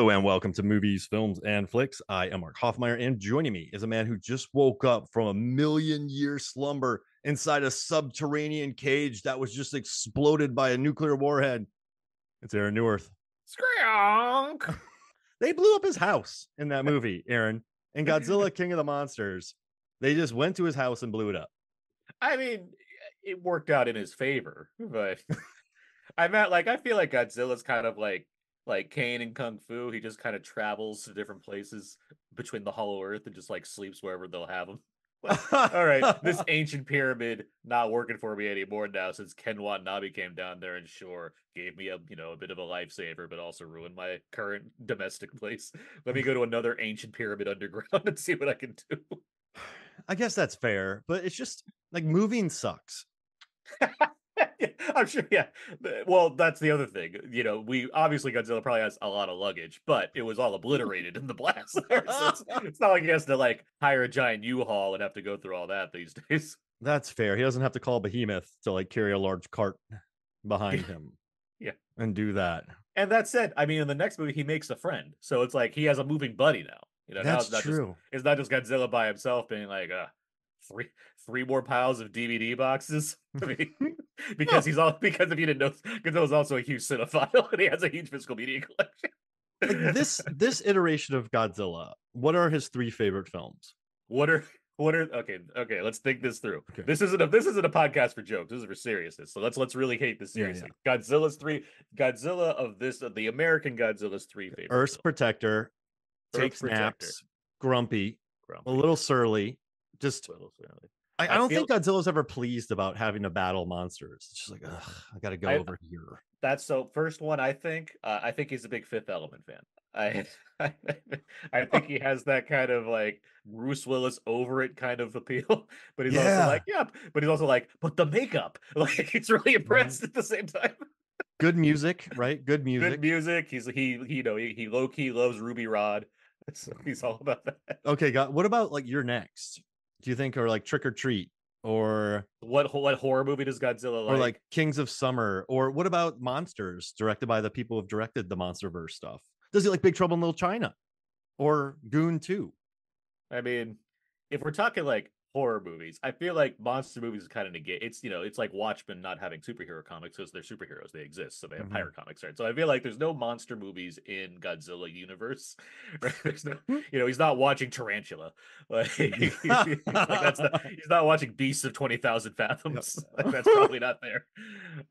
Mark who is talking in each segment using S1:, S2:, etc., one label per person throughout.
S1: Hello and welcome to Movies, Films, and Flicks. I am Mark Hoffmeyer, and joining me is a man who just woke up from a million year slumber inside a subterranean cage that was just exploded by a nuclear warhead. It's Aaron Neuwirth.
S2: Skronk.
S1: They blew up his house in that movie, Aaron, and Godzilla King of the Monsters. They just went to his house and blew it up.
S2: I mean, it worked out in his favor, but I meant like I feel like Godzilla's kind of like like Caine and Kung Fu. He just kind of travels to different places between the Hollow Earth and just like sleeps wherever they'll have him. All right, this ancient pyramid not working for me anymore now since Ken Watanabe came down there and sure gave me a you know a bit of a lifesaver, but also ruined my current domestic place. Let me go to another ancient pyramid underground and see what I can do.
S1: I guess that's fair, but it's just like moving sucks.
S2: Yeah, I'm sure. Yeah. Well, that's the other thing. You know, we obviously Godzilla probably has a lot of luggage, but it was all obliterated in the blast. there, so it's, it's not like he has to like hire a giant U-Haul and have to go through all that these days.
S1: That's fair. He doesn't have to call Behemoth to like carry a large cart behind him.
S2: Yeah.
S1: And do that.
S2: And that said, I mean, in the next movie, he makes a friend, so it's like he has a moving buddy now. You know, now
S1: That's
S2: it's not
S1: true.
S2: just it's not just Godzilla by himself being like, uh, three three more piles of DVD boxes. I mean, because he's all because if you didn't know, because that was also a huge cinephile and he has a huge physical media collection.
S1: Like this this iteration of Godzilla, what are his three favorite films?
S2: What are what are okay okay let's think this through
S1: Okay.
S2: this isn't a this isn't a podcast for jokes this is for seriousness so let's let's really hate this
S1: Yeah, yeah.
S2: seriously godzilla's three godzilla of this of the american godzilla's three favorite
S1: Earth's. Protector,
S2: Earth
S1: takes
S2: Protector,
S1: naps, grumpy,
S2: Grumpy,
S1: a little surly. Just a
S2: Little Surly.
S1: I, I
S2: I
S1: don't
S2: feel-
S1: think Godzilla's ever pleased about having to battle monsters. It's just like, ugh, I gotta go
S2: I-
S1: over here.
S2: that's so first one i think uh, i think he's a big fifth element fan I, I I think he has that kind of like Bruce Willis over it kind of appeal, but he's
S1: Yeah.
S2: also like, yeah, but he's also like, but the makeup, like he's really impressed at the same time.
S1: Good music, right? Good music.
S2: Good music. He's he, he you know he, he low key loves Ruby Rhod, so he's all about that.
S1: okay, got what about like your next? Do you think or like Trick 'r Treat or
S2: What what horror movie does Godzilla like?
S1: or like Kings of Summer or what about Monsters directed by the people who've directed the MonsterVerse stuff? Does he like Big Trouble in Little China or Goon 2?
S2: I mean, if we're talking like horror movies, I feel like monster movies is kind of negate. It's you know, it's like Watchmen not having superhero comics because they're superheroes. They exist, so they have
S1: Mhm.
S2: pirate comics, right? So I feel like there's no monster movies in Godzilla universe. Right? There's no, you know, he's not watching Tarantula. Like, that's not, he's not watching Beasts of Twenty Thousand Fathoms. Like, that's probably not there.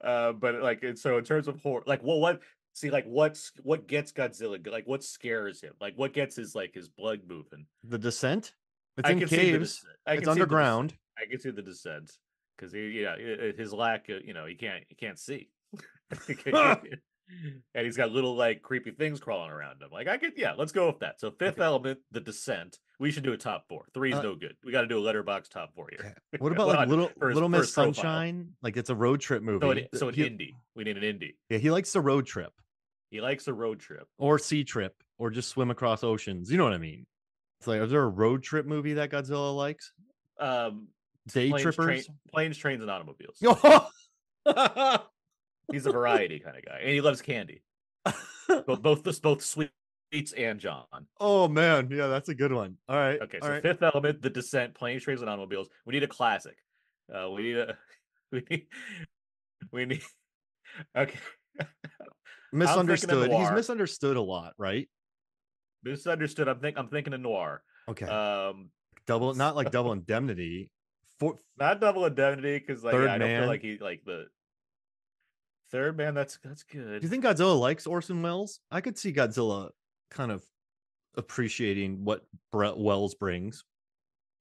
S2: Uh, but like, and so in terms of horror, like, well, what? See, like, what's what gets Godzilla? Like, what scares him? Like, what gets his like his blood moving?
S1: The Descent? It's
S2: I
S1: in
S2: the
S1: caves.
S2: I
S1: It's
S2: see the
S1: underground.
S2: I can see the descent because he, yeah, his lack, of, you know, he can't, he can't see, and he's got little like creepy things crawling around him. Like I could, yeah, let's go with that. So fifth element, the descent. We should do a top four. Three is
S1: Uh,
S2: no good. We got to do a Letterboxd top four here.
S1: What about like Little
S2: his
S1: Little Miss
S2: first profile.
S1: Sunshine? Like it's a road trip movie.
S2: So an, so an
S1: he,
S2: indie. We need an indie.
S1: Yeah, he likes the road trip
S2: He likes a road trip.
S1: or sea trip or just swim across oceans. You know what I mean? It's like, is there a road trip movie that Godzilla likes?
S2: Um,
S1: Day
S2: planes,
S1: trippers?
S2: planes, trains, and automobiles. He's a variety kind of guy, and he loves candy. Both both this both sweets and John.
S1: oh man, yeah, that's a good one. All right,
S2: Okay,
S1: all
S2: so
S1: right.
S2: Fifth Element, The Descent, Planes, Trains, and Automobiles. We need a classic. Uh, we need a. We need. We need. Okay.
S1: misunderstood. He's misunderstood a lot, right?
S2: Misunderstood. I'm think. I'm thinking of noir.
S1: Okay,
S2: Um,
S1: double, not like double indemnity. For,
S2: not Double Indemnity because like yeah, I don't
S1: Man.
S2: feel like he like the. Third man, that's that's good.
S1: do you think Godzilla likes Orson Welles? I could see Godzilla kind of appreciating what Brett Wells brings.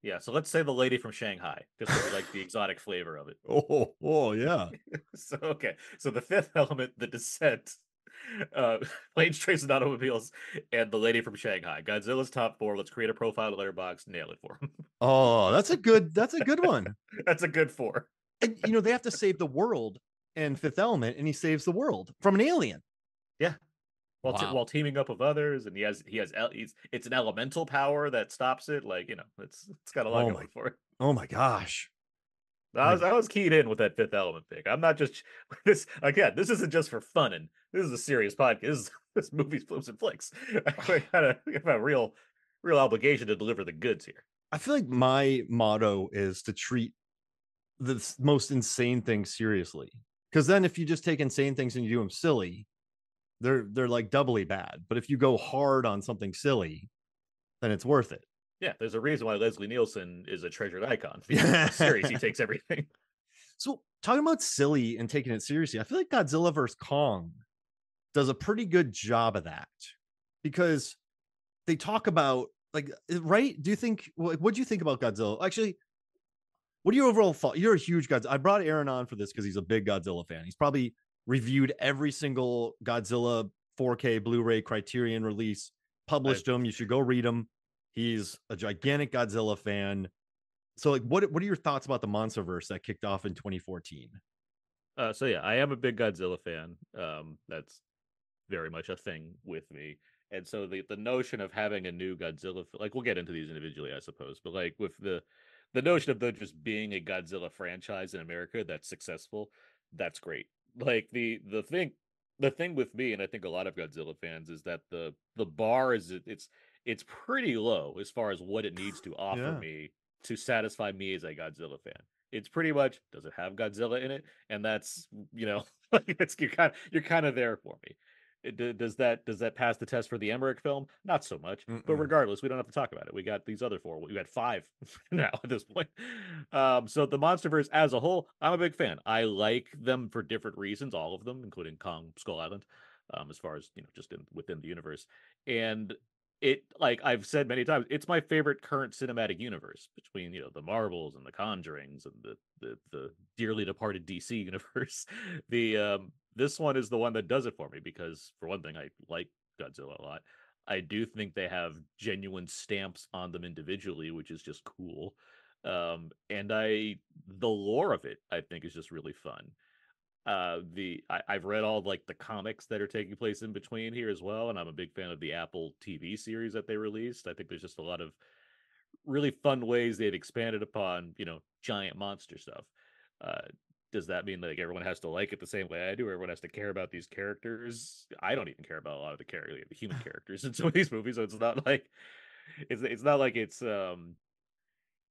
S2: Yeah, so let's say the lady from Shanghai, just like the exotic flavor of it.
S1: Oh, oh yeah.
S2: so okay, so the fifth element, the descent, uh, planes, trains, and automobiles, and the lady from Shanghai. Godzilla's top four. Let's create a profile Letterboxd. Nail it for him.
S1: Oh, that's a good. That's a good one.
S2: That's a good four.
S1: And you know they have to save the world in Fifth Element, and he saves the world from an alien.
S2: Yeah. While,
S1: Wow.
S2: while teaming up with others, and he has he has he's, it's an elemental power that stops it. Like you know, it's it's got a lot
S1: Oh
S2: going
S1: my-
S2: for it.
S1: Oh my gosh.
S2: I was I was keyed in with that fifth element pick. I'm not just this again. This isn't just for fun, and this is a serious podcast. This is, this movie's flips and flicks. I got a, we have a real, real obligation to deliver the goods here.
S1: I feel like my motto is to treat the most insane things seriously. Because then, if you just take insane things and you do them silly, they're they're like doubly bad. But if you go hard on something silly, then it's worth it.
S2: Yeah, there's a reason why Leslie Nielsen is a treasured icon. Yeah, series he takes everything.
S1: So talking about silly and taking it seriously, I feel like Godzilla vs Kong does a pretty good job of that because they talk about like right. Do you think what what do you think about Godzilla? Actually, what are your overall thought? You're a huge Godzilla. I brought Aaron on for this because he's a big Godzilla fan. He's probably reviewed every single Godzilla 4K Blu-ray Criterion release, published them. You should go read them. He's a gigantic Godzilla fan. So, like, what what are your thoughts about the MonsterVerse that kicked off in 2014?
S2: Uh, so yeah, I am a big Godzilla fan. Um, that's very much a thing with me. And so the the notion of having a new Godzilla, like we'll get into these individually, I suppose, but like with the the notion of there just being a Godzilla franchise in America that's successful, that's great. Like the the thing the thing with me, and I think a lot of Godzilla fans, is that the the bar is it- it's it's pretty low as far as what it needs to offer
S1: Yeah.
S2: me to satisfy me as a Godzilla fan. It's pretty much does it have Godzilla in it, and that's you know it's you're kind of, you're kind of there for me. It, does that does that pass the test for the Emmerich film? Not so much, but
S1: Mm-mm.
S2: regardless, we don't have to talk about it. We got these other four. We got five now at this point. Um, so the MonsterVerse as a whole, I'm a big fan. I like them for different reasons, all of them, including Kong Skull Island, um, as far as you know, just in within the universe. And it, like I've said many times, it's my favorite current cinematic universe between you know the Marvels and the Conjurings and the the the dearly departed DC universe. the um, this one is the one that does it for me because for one thing, I like Godzilla a lot. I do think they have genuine stamps on them individually, which is just cool. Um, and I the lore of it, I think, is just really fun. Uh, the I, I've read all like the comics that are taking place in between here as well, and I'm a big fan of the Apple TV series that they released. I think there's just a lot of really fun ways they've expanded upon you know giant monster stuff. Uh, does that mean like everyone has to like it the same way I do? Everyone has to care about these characters? I don't even care about a lot of the character, the human characters in some of these movies. So it's not like it's it's not like it's um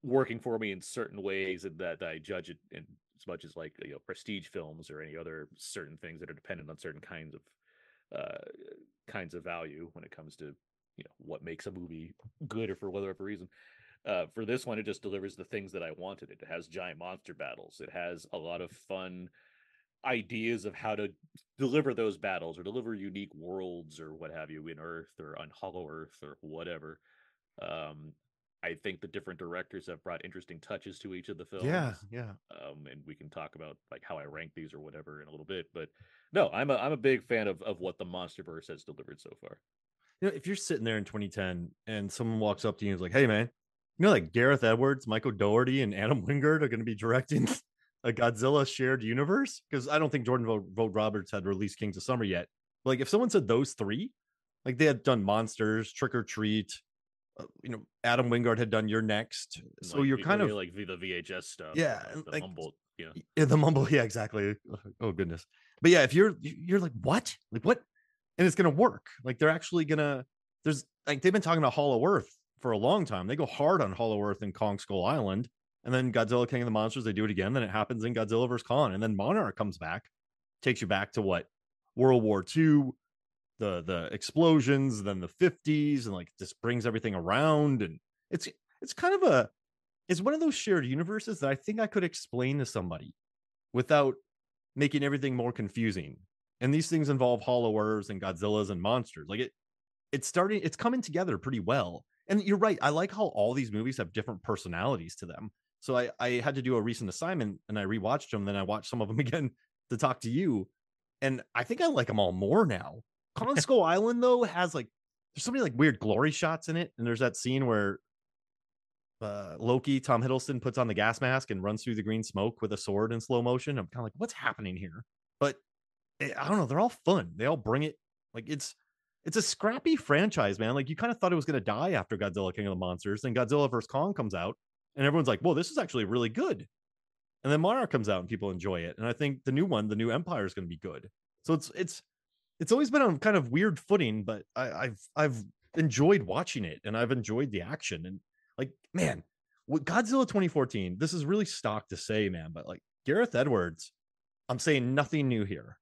S2: working for me in certain ways and that I judge it in much as like you know prestige films or any other certain things that are dependent on certain kinds of uh kinds of value when it comes to you know what makes a movie good or for whatever reason. Uh, for this one, it just delivers the things that I wanted. It has giant monster battles. It has a lot of fun ideas of how to deliver those battles or deliver unique worlds or what have you in Earth or on Hollow Earth or whatever. Um, I think the different directors have brought interesting touches to each of the films.
S1: Yeah, yeah.
S2: Um, and we can talk about like how I rank these or whatever in a little bit. But no, I'm a I'm a big fan of of what the MonsterVerse has delivered so far.
S1: You know, if you're sitting there in 2010 and someone walks up to you and is like, "Hey, man, you know, like Gareth Edwards, Michael Dougherty, and Adam Wingard are going to be directing a Godzilla shared universe," because I don't think Jordan Vogt, Roberts had released Kings of Summer yet. But, like, if someone said those three, like they had done Monsters, Trick 'r Treat, uh, you know, Adam Wingard had done You're Next, so
S2: like,
S1: you're kind of
S2: like the VHS stuff.
S1: Yeah,
S2: the
S1: like,
S2: Humboldt, know.
S1: Yeah, the mumble. Yeah, exactly. Oh goodness. But yeah, if you're you're like what, like what, and it's gonna work. Like they're actually gonna. There's like they've been talking about Hollow Earth for a long time. They go hard on Hollow Earth and Kong Skull Island, and then Godzilla King of the Monsters. They do it again. Then it happens in Godzilla vs Kong, and then Monarch comes back, takes you back to what World War II, the the explosions, then the 50s, and like just brings everything around. And it's it's kind of a it's one of those shared universes that I think I could explain to somebody without making everything more confusing. And these things involve hollow earths and Godzillas and monsters. Like it, it's starting, it's coming together pretty well. And you're right. I like how all these movies have different personalities to them. So I, I had to do a recent assignment and I rewatched them. Then I watched some of them again to talk to you. And I think I like them all more now. Kong Skull Island, though, has like, there's so many like weird glory shots in it. And there's that scene where uh, Loki, Tom Hiddleston puts on the gas mask and runs through the green smoke with a sword in slow motion. I'm kind of like, what's happening here? But eh, I don't know. They're all fun. They all bring it. Like it's it's a scrappy franchise, man. Like you kind of thought it was going to die after Godzilla King of the Monsters. Then Godzilla vs Kong comes out, and everyone's like, "Well, this is actually really good." And then Monarch comes out, and people enjoy it. And I think the new one, the new Empire, is going to be good. So it's it's it's always been on kind of weird footing, but I, I've I've enjoyed watching it and I've enjoyed the action and like man, with Godzilla 2014, this is really stock to say, man, but like Gareth Edwards, I'm saying nothing new here.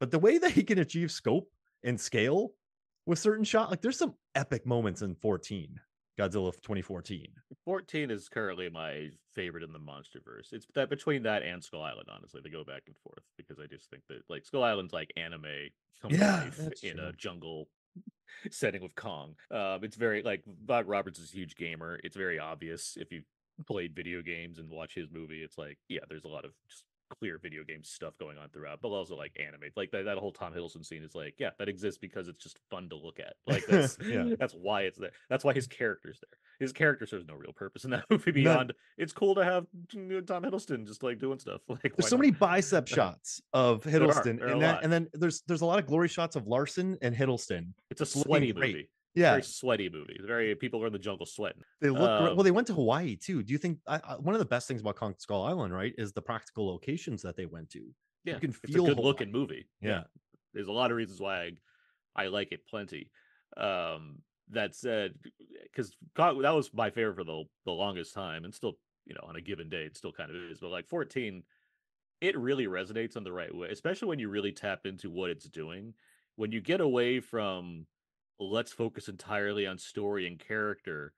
S1: But the way that he can achieve scope and scale with certain shot, like there's some epic moments in 14, Godzilla 2014.
S2: 14 is currently my favorite in the MonsterVerse. It's that between that and Skull Island, honestly, they go back and forth because I just think that like Skull Island's like anime
S1: Yeah,
S2: life in
S1: true.
S2: a jungle setting with Kong. Um, it's very like Bob Roberts is a huge gamer. It's very obvious if you played video games and watch his movie. It's like yeah, there's a lot of just clear video game stuff going on throughout, but also like anime. Like that, that whole Tom Hiddleston scene is like yeah, that exists because it's just fun to look at. Like that's
S1: Yeah.
S2: that's why it's there. That's why his character's there. His character serves no real purpose in that movie
S1: None.
S2: beyond it's cool to have uh, Tom Hiddleston just like doing stuff. Like
S1: There's so
S2: not?
S1: many bicep shots of Hiddleston
S2: there are a
S1: and that, and then there's there's a lot of glory shots of Larson and Hiddleston.
S2: It's a sweaty
S1: great. Yeah,
S2: Very sweaty movie. Very people are in the jungle sweating.
S1: they look.
S2: Um,
S1: well. They went to Hawaii too. Do you think I, I, one of the best things about Kong Skull Island, right, is the practical locations that they went to?
S2: Yeah,
S1: you can
S2: it's a
S1: feel
S2: good looking
S1: Hawaii.
S2: movie.
S1: Yeah.
S2: there's a lot of reasons why I, I like it plenty. Um, that said, because that was my favorite for the the longest time, and still, you know, on a given day, it still kind of is. But like 14, it really resonates in the right way, especially when you really tap into what it's doing. When you get away from let's focus entirely on story and character,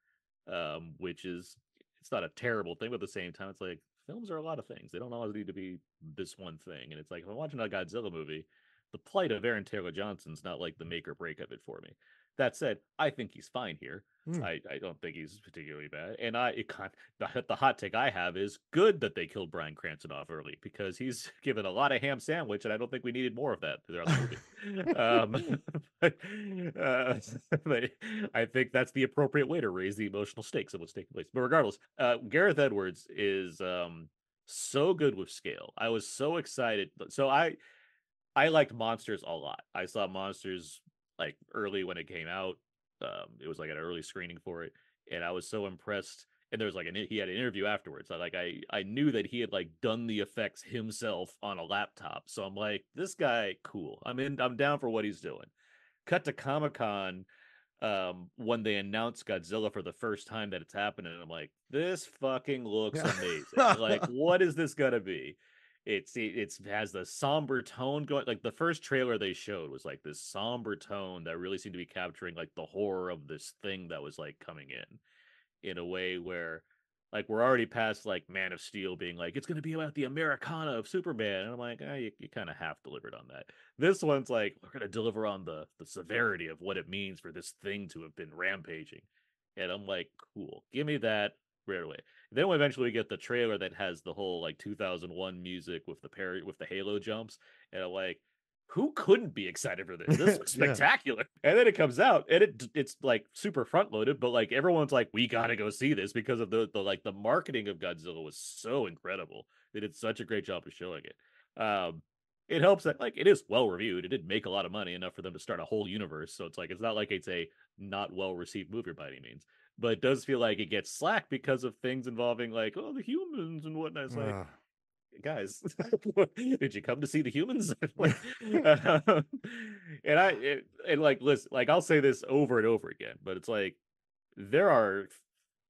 S2: um, which is it's not a terrible thing, but at the same time, it's like films are a lot of things. They don't always need to be this one thing. And it's like if I'm watching a Godzilla movie, the plight of Aaron Taylor Johnson's not like the make or break of it for me. That said, I think he's fine here.
S1: Hmm.
S2: I, I don't think he's particularly bad. And I it kind the the hot take I have is good that they killed Bryan Cranston off early because he's given a lot of ham sandwich, and I don't think we needed more of that throughout the movie. um, but, uh, but I think that's the appropriate way to raise the emotional stakes of what's taking place. But regardless, uh, Gareth Edwards is um, so good with scale. I was so excited. So I I liked Monsters a lot. I saw Monsters like early when it came out. Um, it was like an early screening for it, and I was so impressed. And there was like an he had an interview afterwards. I like I I knew that he had like done the effects himself on a laptop. So I'm like, this guy cool. I'm in. I'm down for what he's doing. Cut to Comic Con um when they announced Godzilla for the first time that it's happening. And I'm like, this fucking looks amazing. like, what is this gonna be? It's it- it's has the somber tone going. Like the first trailer they showed was like this somber tone that really seemed to be capturing like the horror of this thing that was like coming in, in a way where like we're already past like Man of Steel being like it's gonna be about the Americana of Superman, and I'm like, ah, you, you kind of half delivered on that. This one's like we're gonna deliver on the the severity of what it means for this thing to have been rampaging, and I'm like, cool, give me that right away. Then we eventually get the trailer that has the whole like 2001 music with the parry with the Halo jumps, and I'm like, who couldn't be excited for this? This looks
S1: Yeah.
S2: spectacular. And then it comes out, and it it's like super front loaded, but like everyone's like, we gotta go see this because of the the like the marketing of Godzilla was so incredible. They did such a great job of showing it. Um, it helps that like it is well reviewed. It did make a lot of money enough for them to start a whole universe. So it's like it's not like it's a not well received movie by any means. But it does feel like it gets slack because of things involving like oh the humans and whatnot. It's like guys, did you come to see the humans? Like, um, and I it, and like listen, like I'll say this over and over again, but it's like there are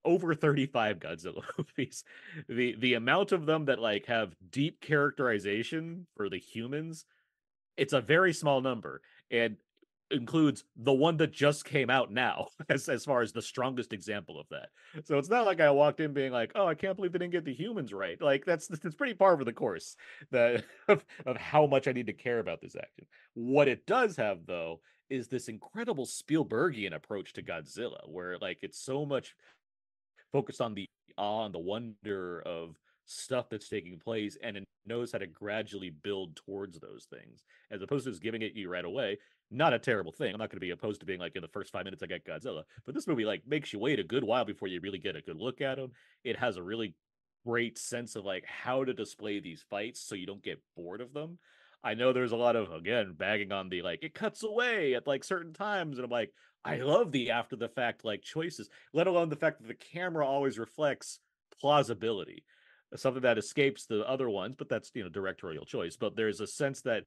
S2: over 35 Godzilla movies. The the amount of them that like have deep characterization for the humans, it's a very small number and includes the one that just came out now as as far as the strongest example of that. So it's not like I walked in being like, "Oh, I can't believe they didn't get the humans right." Like that's that's pretty par for the course that of, of how much I need to care about this action. What it does have though is this incredible Spielbergian approach to Godzilla where like it's so much focused on the awe and the wonder of stuff that's taking place and it knows how to gradually build towards those things as opposed to just giving it you right away not a terrible thing i'm not going to be opposed to being like in the first five minutes i get godzilla but this movie like makes you wait a good while before you really get a good look at him it has a really great sense of like how to display these fights so you don't get bored of them. I know there's a lot of again bagging on the like it cuts away at like certain times and i'm like i love the after the fact like choices let alone the fact that the camera always reflects plausibility. Something that escapes the other ones but that's you know directorial choice but there's a sense that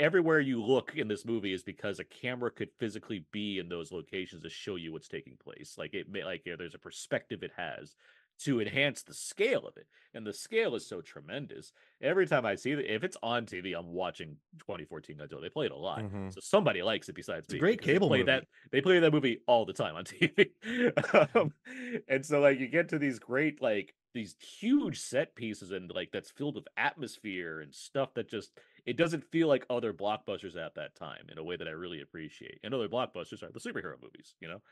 S2: everywhere you look in this movie is because a camera could physically be in those locations to show you what's taking place. Like it may like there's a perspective it has to enhance the scale of it. And the scale is so tremendous. Every time I see it, if it's on TV, I'm watching 2014 Godzilla. They play it a lot.
S1: Mhm.
S2: So somebody likes it besides
S1: It's a
S2: me.
S1: great cable
S2: play
S1: movie.
S2: that they play that movie all the time on TV. um, and so like you get to these great like these huge set pieces and like that's filled with atmosphere and stuff that just it doesn't feel like other blockbusters at that time in a way that I really appreciate. And other blockbusters are the superhero movies, you know?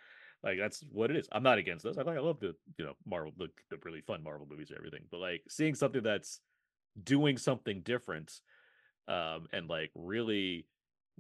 S2: Like that's what it is. I'm not against this. I like I love the, you know, Marvel the, the really fun Marvel movies and everything. But like seeing something that's doing something different um and like really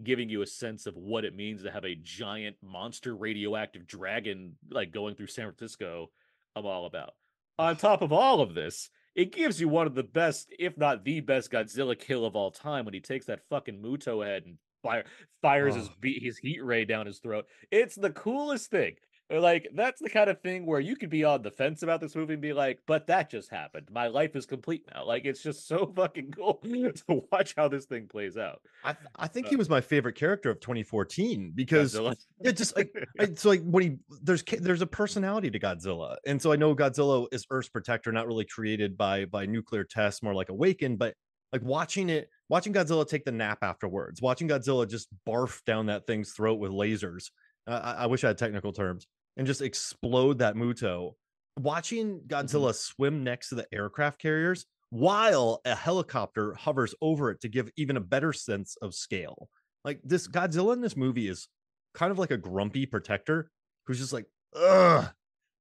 S2: giving you a sense of what it means to have a giant monster radioactive dragon like going through San Francisco, I'm all about. On top of all of this, it gives you one of the best, if not the best, Godzilla kill of all time when he takes that fucking Muto head and fire, fires
S1: Oh.
S2: be- his heat ray down his throat. It's the coolest thing. Like that's the kind of thing where you could be on the fence about this movie and be like, "But that just happened. My life is complete now." Like it's just so fucking cool to watch how this thing plays out.
S1: I, th- I think
S2: Uh,
S1: he was my favorite character of 2014 because
S2: Godzilla.
S1: yeah, just like I, so like when he there's there's a personality to Godzilla, and so I know Godzilla is Earth's protector, not really created by by nuclear tests, more like awakened. But like watching it, watching Godzilla take the nap afterwards, watching Godzilla just barf down that thing's throat with lasers. Uh, I, I wish I had technical terms, and just explode that Muto. Watching mm-hmm. Godzilla swim next to the aircraft carriers while a helicopter hovers over it to give even a better sense of scale. Like this Godzilla in this movie is kind of like a grumpy protector who's just like, ugh,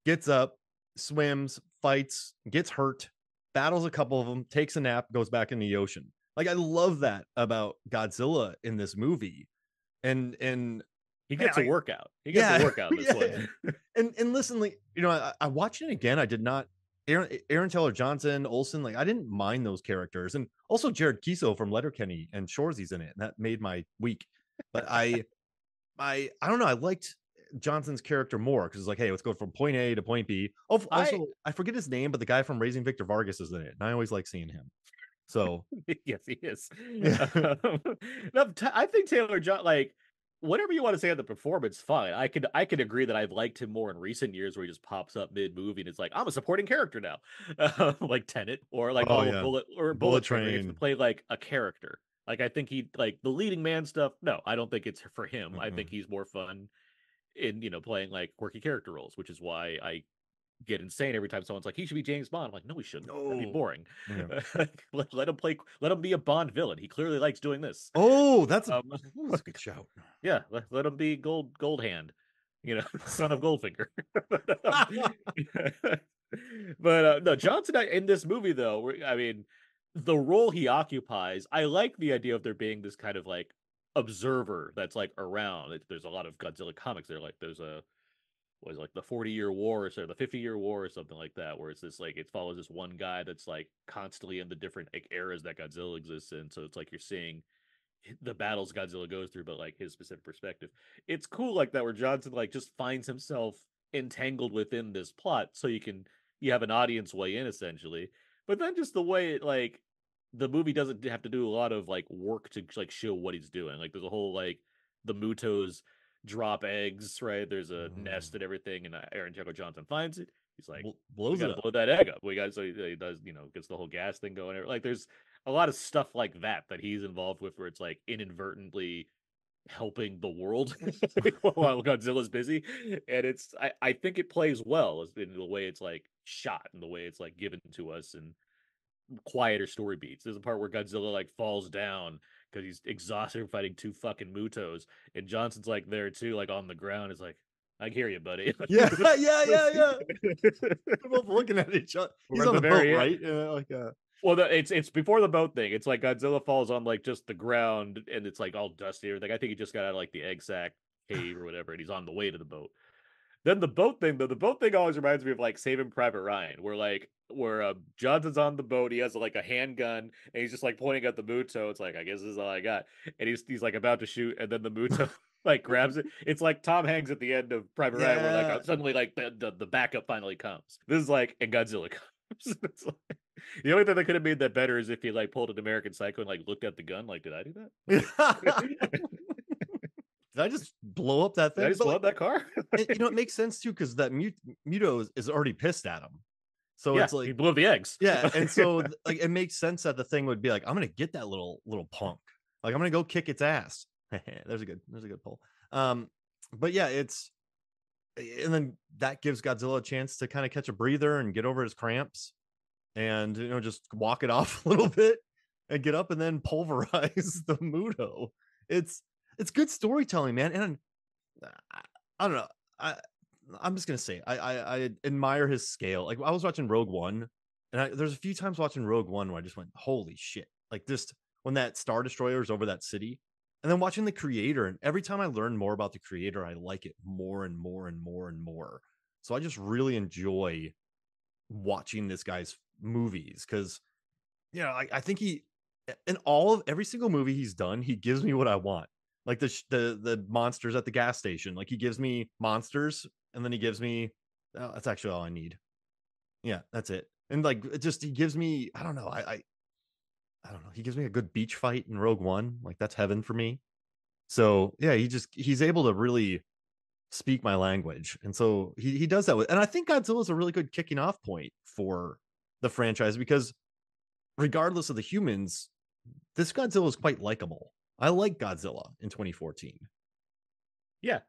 S1: gets up, swims, fights, gets hurt, battles a couple of them, takes a nap, goes back in the ocean. Like I love that about Godzilla in this movie. And and
S2: He
S1: Man,
S2: gets
S1: I-
S2: a workout. He gets
S1: Yeah,
S2: a workout this
S1: yeah.
S2: one.
S1: and and listen, like you know, I, I watched it again. I did not Aaron Aaron Taylor Johnson, Olsen, like I didn't mind those characters, and also Jared Keeso from Letterkenny and Shoresy's in it, and that made my week. But I, I, I don't know. I liked Johnson's character more because it's like, hey, let's go from point A to point B. Oh, also, I, forget his name, but the guy from Raising Victor Vargas is in it, and I always like seeing him. So
S2: yes, he is.
S1: Yeah.
S2: Um, no, I think Taylor John like whatever you want to say on the performance, fine. I could I could agree that I've liked him more in recent years where he just pops up mid movie and it's like I'm a supporting character now, like Tenet or like
S1: Oh,
S2: all
S1: yeah.
S2: Bullet or
S1: Bullet
S2: Bullet Train. gets to play like a character. Like I think he like the leading man stuff. No, I don't think it's for him. I think he's more fun in you know playing like quirky character roles, which is why I get insane every time someone's like he should be James Bond. I'm like, no, he shouldn't. That'd be boring.
S1: Yeah.
S2: let, let him play. Let him be a Bond villain. He clearly likes doing this.
S1: oh, that's a,
S2: Um,
S1: that's a good shout.
S2: yeah, let, let him be Gold Gold Hand. You know, son of Goldfinger. But, uh, no, Johnson in this movie though. I mean, the role he occupies. I like the idea of there being this kind of like observer that's like around. There's a lot of Godzilla comics there. Like there's a was like the 40 year war or the 50 year war or something like that where it's this like it follows this one guy that's like constantly in the different like eras that godzilla exists in so it's like you're seeing the battles godzilla goes through but like his specific perspective. It's cool like that where johnson like just finds himself entangled within this plot so you can you have an audience weigh in essentially. But then just the way it like the movie doesn't have to do a lot of like work to like show what he's doing. Like there's a whole like the mutos drop eggs, right? There's a nest and everything, and uh, Aaron Jericho Johnson finds it. He's like,
S1: Bl- blows it
S2: gotta
S1: up.
S2: blow that egg up. We got so he, he does, you know, gets the whole gas thing going. Like, there's a lot of stuff like that that he's involved with, where it's like inadvertently helping the world while Godzilla's busy, and it's I I think it plays well in the way it's like shot and the way it's like given to us and quieter story beats. There's a part where Godzilla like falls down because he's exhausted from fighting two fucking mutos, and Johnson's like there too, like on the ground. Is like, I hear you, buddy.
S1: Yeah, yeah, yeah, yeah. They're both looking at each other.
S2: We're
S1: He's on
S2: the
S1: the boat,
S2: end.
S1: right? Yeah, like uh,
S2: well, the, it's it's before the boat thing. It's like Godzilla falls on like just the ground, and it's like all dusty. Everything. I think he just got out of like the egg sac cave or whatever, and he's on the way to the boat. Then the boat thing, though, the boat thing always reminds me of like Saving Private Ryan, where like where uh, Johnson's on the boat, he has like a handgun, and he's just like pointing at the Muto. It's like I guess this is all I got, and he's he's like about to shoot, and then the Muto like grabs it. It's like Tom Hanks at the end of Private Ryan, where like uh, suddenly like the, the the backup finally comes. This is like and Godzilla comes. It's like- the only thing that could have made that better is if he like pulled an American Psycho and like looked at the gun. Like, did I do that?
S1: Did I just blow up that thing? Did?
S2: I just
S1: But,
S2: blow
S1: like,
S2: up that car?
S1: it- you know, it makes sense too because that Mut- Muto is, is already pissed at him. So
S2: yeah,
S1: it's like,
S2: he blew the eggs.
S1: yeah, and so like it makes sense that the thing would be like, I'm gonna get that little little punk. Like I'm gonna go kick its ass. there's a good there's a good pull. Um, but yeah, it's and then that gives Godzilla a chance to kind of catch a breather and get over his cramps, and you know just walk it off a little bit and get up and then pulverize the Muto. It's it's good storytelling, man, and I, I don't know. I I'm just gonna say I, I I admire his scale. Like I was watching Rogue One, and I, there's a few times watching Rogue One where I just went, "Holy shit!" Like just when that Star Destroyer is over that city, and then watching the Creator, and every time I learn more about the Creator, I like it more and more and more and more. So I just really enjoy watching this guy's movies because, you know, I, I think he in all of every single movie he's done, he gives me what I want. Like the the the monsters at the gas station, like he gives me monsters, and then he gives me oh, that's actually all I need. Yeah, that's it. And like it just he gives me I don't know I, I I don't know he gives me a good beach fight in Rogue One like that's heaven for me. So yeah, he just he's able to really speak my language, and so he he does that with. And I think Godzilla is a really good kicking off point for the franchise because regardless of the humans, this Godzilla is quite likable. I like Godzilla in 2014.
S2: Yeah.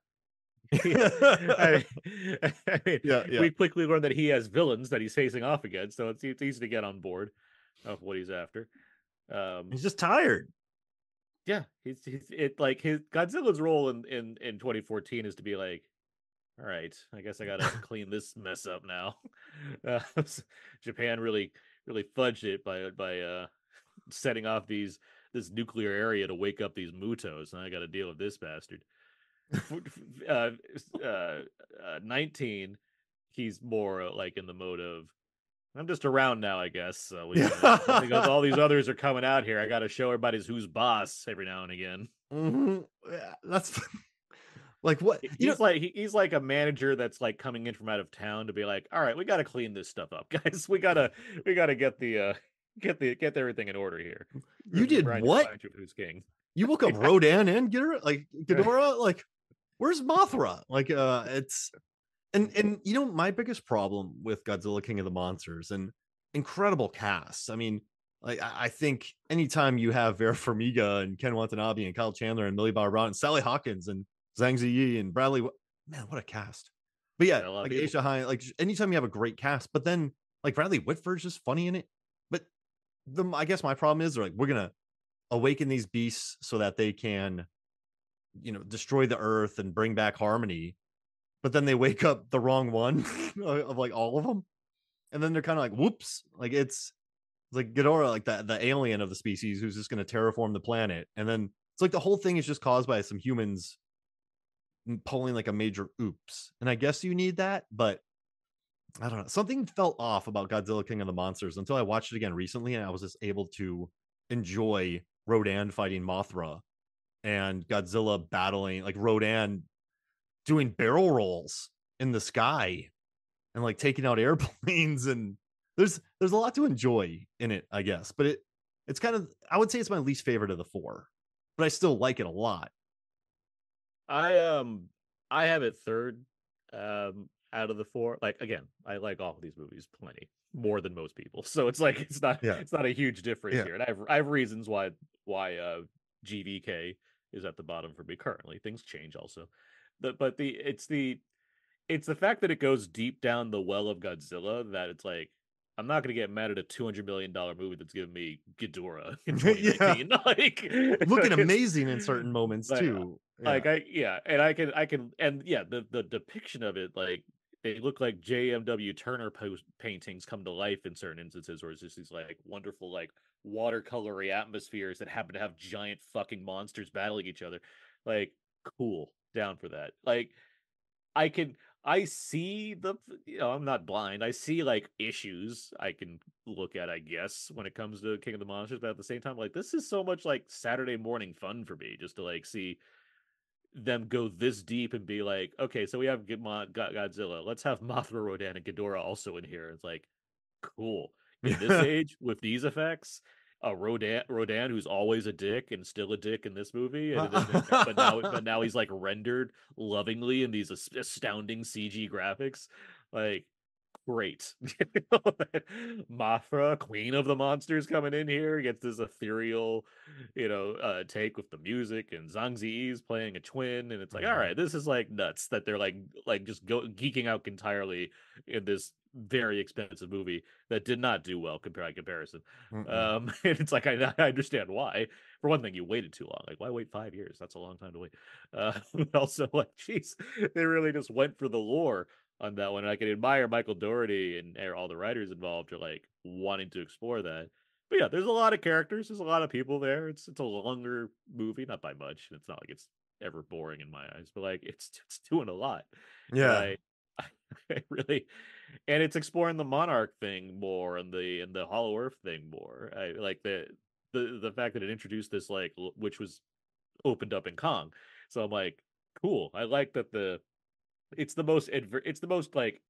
S2: I, I mean,
S1: Yeah, yeah.
S2: we quickly learned that he has villains that he's facing off against, so it's, it's easy to get on board of what he's after. Um,
S1: He's just tired.
S2: yeah, he's, he's it like his Godzilla's role in, in in 2014 is to be like, all right, I guess I gotta clean this mess up now. Uh, Japan really really fudged it by by uh setting off these this nuclear area to wake up these mutos, and I got to deal with this bastard. Uh, uh, uh, 19, he's more uh, like in the mode of. I'm just around now, I guess. So we, uh, because all these others are coming out here, I got to show everybody's who's boss every now and again.
S1: Mhm. Yeah, that's like what
S2: He-
S1: you know.
S2: He's like he- he's like a manager that's like coming in from out of town to be like, all right, we got to clean this stuff up, guys. We gotta we gotta get the uh get the get everything in order here.
S1: You did what?
S2: who's king?
S1: You woke up Rodan and Ghidorah, like Ghidorah, like where's Mothra? Like uh it's and and you know my biggest problem with Godzilla King of the Monsters and incredible cast. I mean, like I, think anytime you have Vera Farmiga and Ken Watanabe and Kyle Chandler and Millie Bobby Brown and Sally Hawkins and Zhang Ziyi and Bradley, man, what a cast! But yeah,
S2: Yeah, a lot of
S1: like. Aisha High, like anytime you have a great cast, but then like Bradley Whitford's just funny in it. But the I guess my problem is they're like we're gonna awaken these beasts so that they can you know destroy the earth and bring back harmony but then they wake up the wrong one of like all of them and then they're kind of like whoops. Like it's it's like Ghidorah, like the, the alien of the species who's just going to terraform the planet. And then it's like the whole thing is just caused by some humans pulling like a major oops. And i guess you need that but i don't know. Something felt off about godzilla king of the monsters until i watched it again recently and i was just able to enjoy rodan fighting mothra and godzilla battling like rodan doing barrel rolls in the sky and like taking out airplanes and there's there's a lot to enjoy in it i guess but it it's kind of i would say it's my least favorite of the four but i still like it a lot
S2: I um I have it third um out of the four. Like again, I like all of these movies plenty more than most people. So it's like it's not
S1: Yeah.
S2: it's not a huge difference
S1: Yeah.
S2: here. And I have I have reasons why why uh GVK is at the bottom for me currently. Things change also. The, but the it's the it's the fact that it goes deep down the well of Godzilla that it's like I'm not gonna get mad at a two hundred million dollar movie that's giving me Ghidorah in
S1: Yeah.
S2: like
S1: looking amazing in certain moments
S2: like, uh,
S1: too Yeah.
S2: like I yeah, and I can I can and yeah, the the depiction of it like they look like JMW Turner post paintings come to life in certain instances, where it's just these like wonderful like watercolory atmospheres that happen to have giant fucking monsters battling each other. Like cool, down for that. Like I can I see the you know I'm not blind. I see like issues I can look at I guess when it comes to King of the Monsters, but at the same time like this is so much like Saturday morning fun for me just to like see them go this deep and be like, okay, so we have Godzilla. Let's have Mothra, Rodan, and Ghidorah also in here. It's like, cool. In this age, with these effects, a Rodan Rodan who's always a dick and still a dick in this movie, and but now but now he's like rendered lovingly in these astounding CG graphics. Like great. Mothra, queen of the monsters, coming in here gets this ethereal, you know, uh, take with the music, and Zhang Ziyi's playing a twin, and it's like, all
S1: Mhm.
S2: right, this is like nuts that they're like like just go geeking out entirely in this very expensive movie that did not do well compared by comparison.
S1: Mm-mm.
S2: Um, and it's like I, I understand why. For one thing, you waited too long. Like, why wait five years? That's a long time to wait. Uh, also, like, jeez, they really just went for the lore on that one. And I can admire Michael Dougherty and all the writers involved are like wanting to explore that. But yeah, there's a lot of characters. There's a lot of people there. It's it's a longer movie, not by much. It's not like it's ever boring in my eyes, but like it's it's doing a lot.
S1: Yeah.
S2: I, I really, and it's exploring the monarch thing more and the and the Hollow Earth thing more. I like the the the fact that it introduced this like l- which was opened up in Kong. So I'm like, cool. I like that the it's the most adver- it's the most like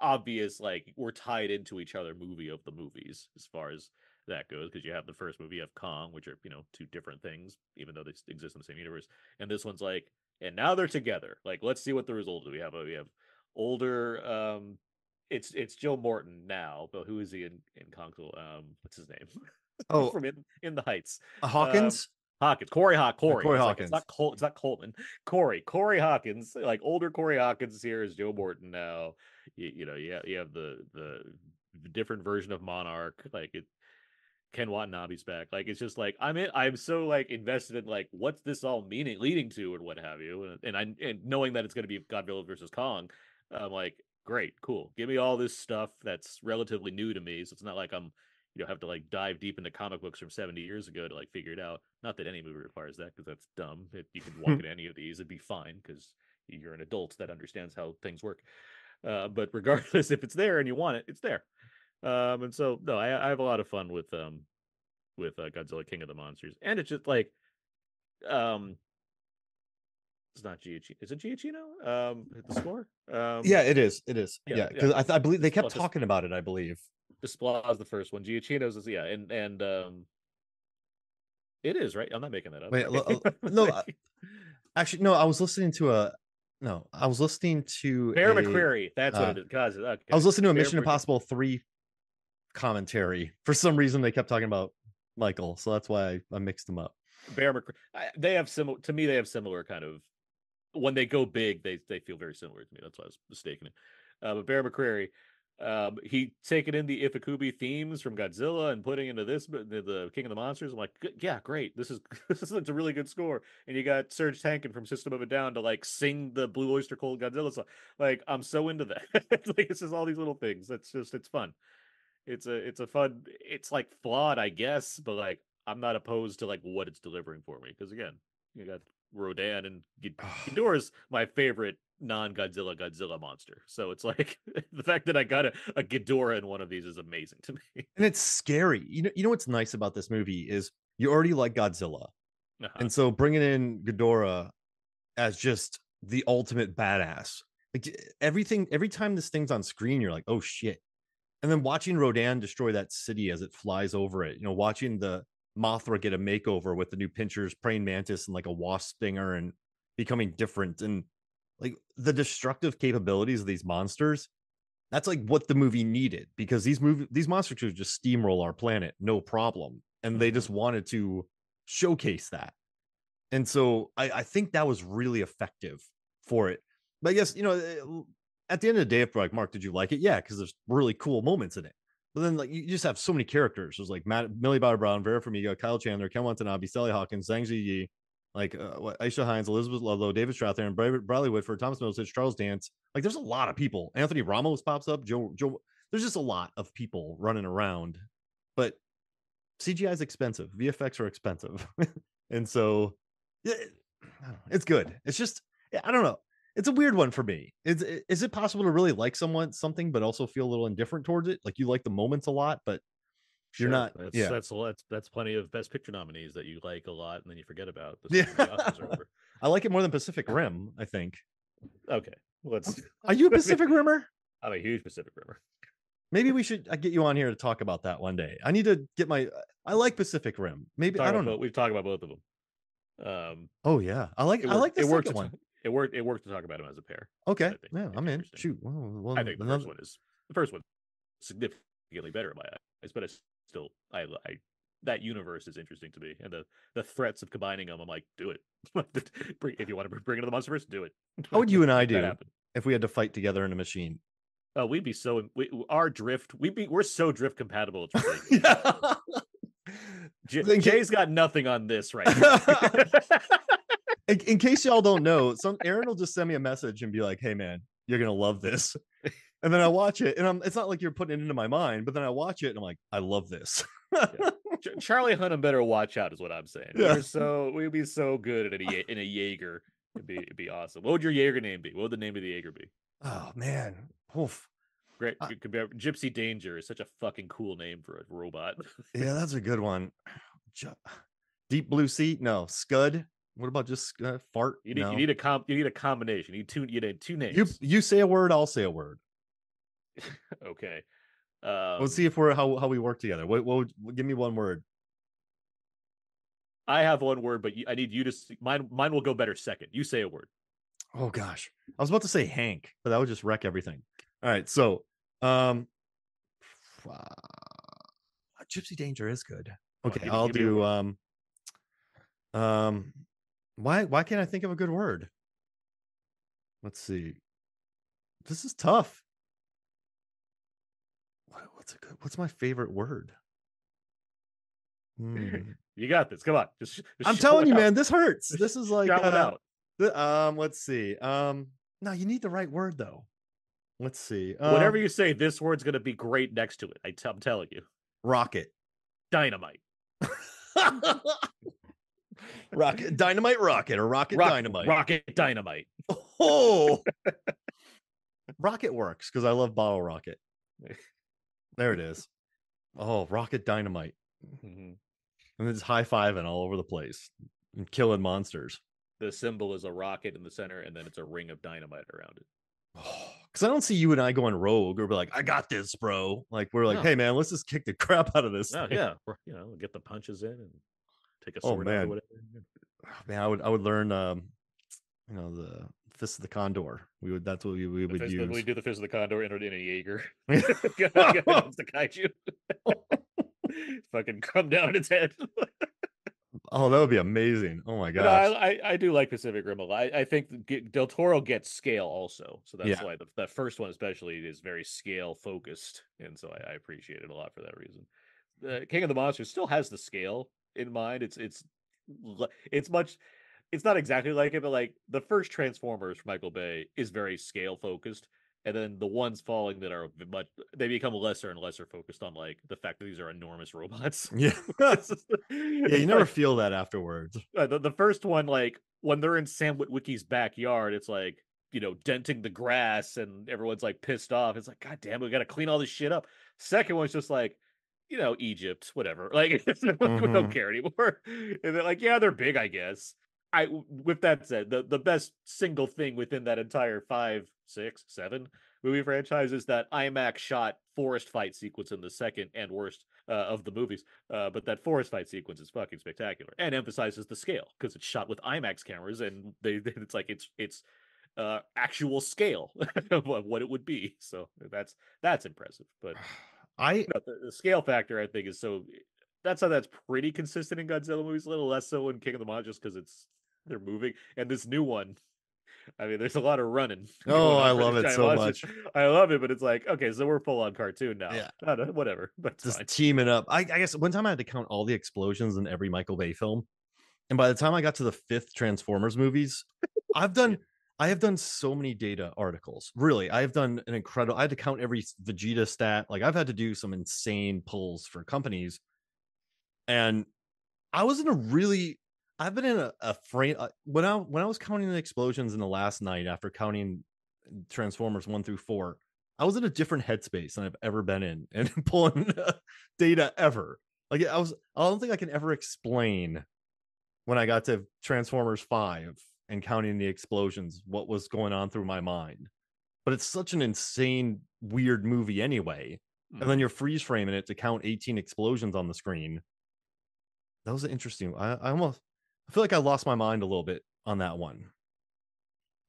S2: obvious like we're tied into each other movie of the movies as far as that goes because you have the first movie of Kong which are you know two different things even though they exist in the same universe and this one's like and now they're together like let's see what the result is we have we have older um it's it's Joe Morton now but who is he in in Skull? um what's his name
S1: Oh,
S2: from in, in the Heights
S1: Hawkins.
S2: Hawkins, Corey Hawk, Corey.
S1: Corey
S2: It's like- it's not
S1: Hawkins.
S2: Col- it's not Coleman. Corey, Corey Hawkins, like older Corey Hawkins here is Joe Morton now. You, you know, you have, you have the the different version of Monarch, like it. Ken Watanabe's back. Like it's just like I'm in, I'm so like invested in like what's this all meaning leading to and what have you, and, and I and knowing that it's going to be Godzilla versus Kong, I'm like great, cool. Give me all this stuff that's relatively new to me, so it's not like I'm you know have to like dive deep into comic books from 70 years ago to like figure it out. Not that any movie requires that because that's dumb. It, you can walk into any of these it'd be fine because you're an adult that understands how things work. Uh, but regardless if it's there and you want it it's there. Um, and so no I, I have a lot of fun with um with uh, godzilla king of the monsters. And it's just like um it's not Giacchino. Is it Giacchino? Um, the score. Um,
S1: yeah, it is. It is.
S2: yeah,
S1: Yeah,
S2: yeah.
S1: because I, I believe they kept
S2: Well,
S1: talking about it. I believe.
S2: Desplat's the first one. Giacchino's is yeah, and and um, it is right. I'm not making that up.
S1: Wait, no, uh, Actually, no. I was listening to a. No, I was listening to.
S2: Bear
S1: a-
S2: McCreary. That's
S1: uh,
S2: what it is. Cause okay.
S1: I was listening to a
S2: Bear
S1: Mission Impossible three commentary. For some reason, they kept talking about Michael, so that's why I, I mixed them up.
S2: Bear McCreary. They have similar. To me, they have similar kind of. When they go big, they they feel very similar to me. That's why I was mistaken. Uh, but Bear McCreary, um, he taking in the Ifukube themes from Godzilla and putting into this the, the King of the Monsters. I'm like, yeah, great. This is this is a really good score. And you got Serj Tankian from System of a Down to like sing the Blue Oyster Cult Godzilla song. Like, I'm so into that. like it's just all these little things. That's just it's fun. It's a it's a fun. It's like flawed, I guess, but like I'm not opposed to like what it's delivering for me because again, you got Rodan and Ghid- Ghidorah's my favorite non-Godzilla Godzilla monster. So it's like the fact that I got a, a Ghidorah in one of these is amazing to me.
S1: And it's scary. You know, you know what's nice about this movie is you already like Godzilla,
S2: Uh-huh.
S1: and so bringing in Ghidorah as just the ultimate badass. Like everything, every time this thing's on screen, you're like, oh shit. And then watching Rodan destroy that city as it flies over it, you know, watching the Mothra get a makeover with the new pinchers, praying mantis, and like a wasp stinger, and becoming different, and like the destructive capabilities of these monsters. That's like what the movie needed because these movie these monsters could just steamroll our planet, no problem, and they just wanted to showcase that. And so I, I think that was really effective for it. But I guess, you know, eh, at the end of the day, if like, Mark, did you like it? Yeah, because there's really cool moments in it. But then, like, you just have so many characters. There's like Matt, Millie Bobby Brown, Vera Farmiga, Kyle Chandler, Ken Watanabe, Sally Hawkins, Zhang Ziyi, like uh, Aisha Hinds, Elizabeth Ludlow, David Strathairn, Bra- Bradley Whitford, Thomas Middleditch, Charles Dance. Like, there's a lot of people. Anthony Ramos pops up. Joe, Joe. There's just a lot of people running around. But CGI is expensive. VFX are expensive, and so yeah, it's good. It's just I don't know. It's a weird one for me. Is is it possible to really like someone something but also feel a little indifferent towards it? Like you like the moments a lot, but you're
S2: Sure,
S1: not.
S2: That's,
S1: yeah,
S2: that's that's that's plenty of Best Picture nominees that you like a lot and then you forget about.
S1: Yeah.
S2: soon as the Oscars are over.
S1: I like it more than Pacific Rim. I think.
S2: Okay, let's.
S1: Are you a Pacific Rimmer?
S2: I'm a huge Pacific Rimmer.
S1: Maybe we should uh, get you on here to talk about that one day. I need to get my. I like Pacific Rim. Maybe I don't know.
S2: both- We've talked about both of them. Um,
S1: Oh yeah, I like.
S2: it
S1: I like the
S2: it worked.
S1: one.
S2: It worked. It worked to talk about them as a pair.
S1: Okay,
S2: think
S1: yeah, I'm in. Shoot, well, well,
S2: I think the
S1: another-
S2: first one is the first one significantly better in my eyes, but it's still I I that universe is interesting to me, and the the threats of combining them. I'm like, do it. If you want to bring it to the monsterverse, do it.
S1: How would you and I do
S2: happen.
S1: if we had to fight together in a machine?
S2: Oh, we'd be so we, our drift. We'd be we're so drift compatible. It's
S1: yeah.
S2: J- Jay's got nothing on this right now.
S1: In, in case y'all don't know, some Aaron will just send me a message and be like, "Hey, man, you're gonna love this," and then I watch it, and I'm. It's not like you're putting it into my mind, but then I watch it, and I'm like, "I love this."
S2: Ch- Charlie Hunnam better watch out, is what I'm saying.
S1: Yeah.
S2: We're so we'd be so good at a in a Jaeger. It'd be it'd be awesome. What would your Jaeger name be? What would the name of the Jaeger be?
S1: oh man, Oof.
S2: Great,
S1: Uh,
S2: it could be Gypsy Danger is such a fucking cool name for a robot.
S1: yeah, that's a good one. Deep blue sea? No, Scud. What about just uh, fart?
S2: You need
S1: no.
S2: you need a com- you need a combination. You need two you need two names.
S1: you you say a word, I'll say a word.
S2: okay. Um,
S1: We'll see if we're how how we work together. What, what would- give me one word?
S2: I have one word, but you, I need you to mine. Mine will go better second. You say a word.
S1: Oh gosh, I was about to say Hank, but that would just wreck everything. All right, so um, uh, Gypsy Danger is good.
S2: On,
S1: Okay,
S2: give
S1: I'll do um, um, why why can't I think of a good word? Let's see. This is tough. What, what's a good? What's my favorite word? Hmm.
S2: You got this. Come on. Just, just
S1: I'm telling you,
S2: out.
S1: man, this hurts. This is like uh,
S2: out.
S1: the- um, let's see. Um, no, you need the right word though. Let's see.
S2: Whatever
S1: Um,
S2: you say, this word's gonna be great next to it. I t- I'm telling you.
S1: rocket.
S2: Dynamite.
S1: rocket dynamite rocket or rocket
S2: Rock-
S1: dynamite.
S2: Rocket dynamite.
S1: Oh, rocket works because I love bottle rocket. There it is. Oh, rocket dynamite.
S2: Mhm.
S1: And it's high fiving all over the place and killing monsters.
S2: The symbol is a rocket in the center, and then it's a ring of dynamite around it.
S1: Because I don't see you and I going rogue or be like, I got this, bro. Like, we're like,
S2: No.
S1: hey, man, let's just kick the crap out of this.
S2: Oh
S1: thing."
S2: yeah, you know, get the punches in and take a
S1: Oh,
S2: sword out or
S1: man.
S2: whatever.
S1: Man, I would, I would learn, um, you know, the Fist of the Condor. We would, that's what we, we would use.
S2: we do the fist of the condor entered in a Jaeger. The kaiju. Fucking come down its head.
S1: oh, that would be amazing. Oh my
S2: But
S1: gosh.
S2: I, I do like Pacific Rim a lot. I, I think Del Toro gets scale also, so that's
S1: Yeah.
S2: why the, the first one especially is very scale focused, and so I, I appreciate it a lot for that reason. The King of the Monsters still has the scale in mind. It's it's it's much. It's not exactly like it, but like the first Transformers from Michael Bay is very scale focused, and then the ones falling that are much they become lesser and lesser focused on like the fact that these are enormous robots.
S1: yeah. Yeah. You never
S2: like-
S1: feel that afterwards.
S2: uh, the, the first one, like when they're in Sam Witwicky's backyard, it's like you know denting the grass, and everyone's like pissed off. It's like, God damn, we got to clean all this shit up. Second one's just like, you know, Egypt, whatever. Like we
S1: Mhm.
S2: don't care anymore. And they're like, yeah, they're big, I guess. I, with that said, the the best single thing within that entire five, six, seven movie franchise is that IMAX shot forest fight sequence in the second and worst uh, of the movies. Uh, but that forest fight sequence is fucking spectacular and emphasizes the scale because it's shot with IMAX cameras and they it's like it's it's uh actual scale of what it would be. So that's that's impressive. But
S1: I,
S2: no, the, the scale factor I think is so eh, that's how that's pretty consistent in Godzilla movies. A little less so in King of the Monsters because it's they're moving and this new one. I mean, there's a lot of running.
S1: Oh, I love it so
S2: monster. I love it, but it's like okay, so we're full on cartoon now.
S1: Yeah.
S2: Know, whatever. But
S1: just
S2: fine.
S1: teaming up. I, I guess one time I had to count all the explosions in every Michael Bay film, and by the time I got to the fifth Transformers movies, I've done. I have done so many data articles. Really, I have done an incredible. I had to count every Vegeta stat. Like I've had to do some insane pulls for companies, and I was in a really. I've been in a, a frame uh, when I when I was counting the explosions in the last night after counting Transformers one through four. I was in a different headspace than I've ever been in and pulling data ever. Like I was, I don't think I can ever explain when I got to Transformers 5 and counting the explosions, what was going on through my mind. But it's such an insane, weird movie anyway. and then you're freeze framing it to count 18 explosions on the screen. That was interesting. I, I almost I feel like I lost my mind a little bit on that one.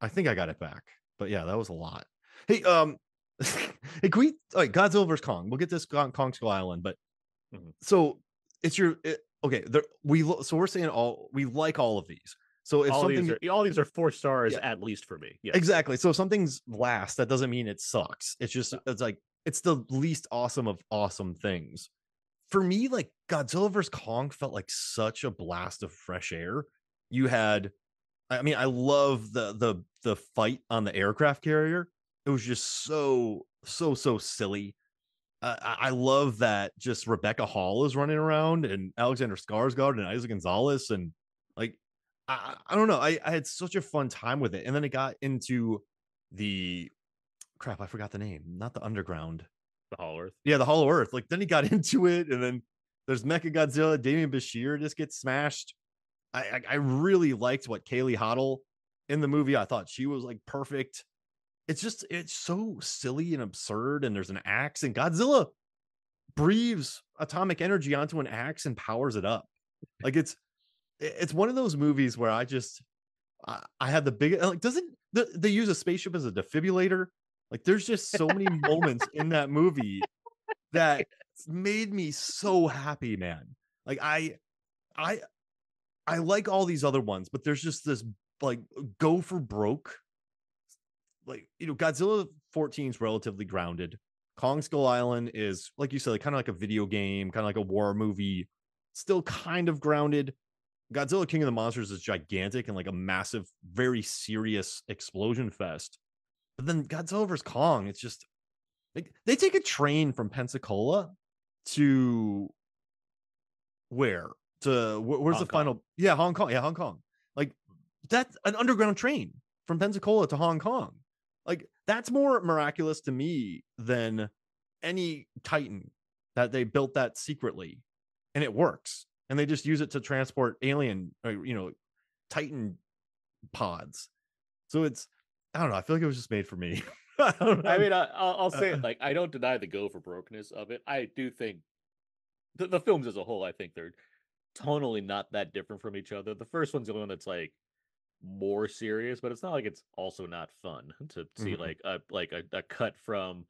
S1: I think I got it back, but yeah, that was a lot. Hey, um, hey, can we? All right, Godzilla vs Kong. We'll get this Kong, Kong Skull Island, but
S2: Mhm.
S1: so it's your it, okay. There, we so we're saying all we like all of these. So if
S2: all
S1: something
S2: these are all these are four stars
S1: Yeah.
S2: at least for me. Yeah.
S1: Exactly. So if something's last, that doesn't mean it sucks. It's just it's like it's the least awesome of awesome things. For me, like Godzilla vs. Kong felt like such a blast of fresh air. You had I mean, I love the the the fight on the aircraft carrier. It was just so so so silly. Uh, I, I love that just Rebecca Hall is running around and Alexander Skarsgård and Eiza González and like I, I don't know. I, I had such a fun time with it. And then it got into the crap, I forgot the name, not the underground.
S2: The Hollow Earth.
S1: Yeah, the Hollow Earth. Like then he got into it, and then there's Mecha Godzilla, Demián Bichir just gets smashed. I, I I really liked what Kaylee Hottle in the movie. I thought she was like perfect. It's just it's so silly and absurd, and there's an axe, and Godzilla breathes atomic energy onto an axe and powers it up. Like it's it- it's one of those movies where I just I, I had the big like doesn't the, they use a spaceship as a defibrillator? Like there's just so many moments in that movie that made me so happy, man. Like I I I like all these other ones, but there's just this like go for broke. Like, you know, Godzilla 14 is relatively grounded. Kong Skull Island is, like you said, like, kind of like a video game, kind of like a war movie, still kind of grounded. Godzilla King of the Monsters is gigantic and like a massive, very serious explosion fest. But then Godzilla vs. Kong, it's just like they take a train from Pensacola to where? To wh- where's
S2: Hong
S1: the
S2: Kong.
S1: final? Yeah, Hong Kong. Yeah, Hong Kong. Like that's an underground train from Pensacola to Hong Kong. Like that's more miraculous to me than any Titan that they built that secretly and it works. And they just use it to transport alien, or, you know, Titan pods. So it's, I don't know. I feel like it was just made for me. I.
S2: I mean, I, I'll, I'll say
S1: uh,
S2: it like I don't deny the go for brokenness of it. I do think the, the films as a whole, I think they're tonally not that different from each other. The first one's the one that's like more serious, but it's not like it's also not fun to see
S1: Mhm.
S2: like a like a, a cut from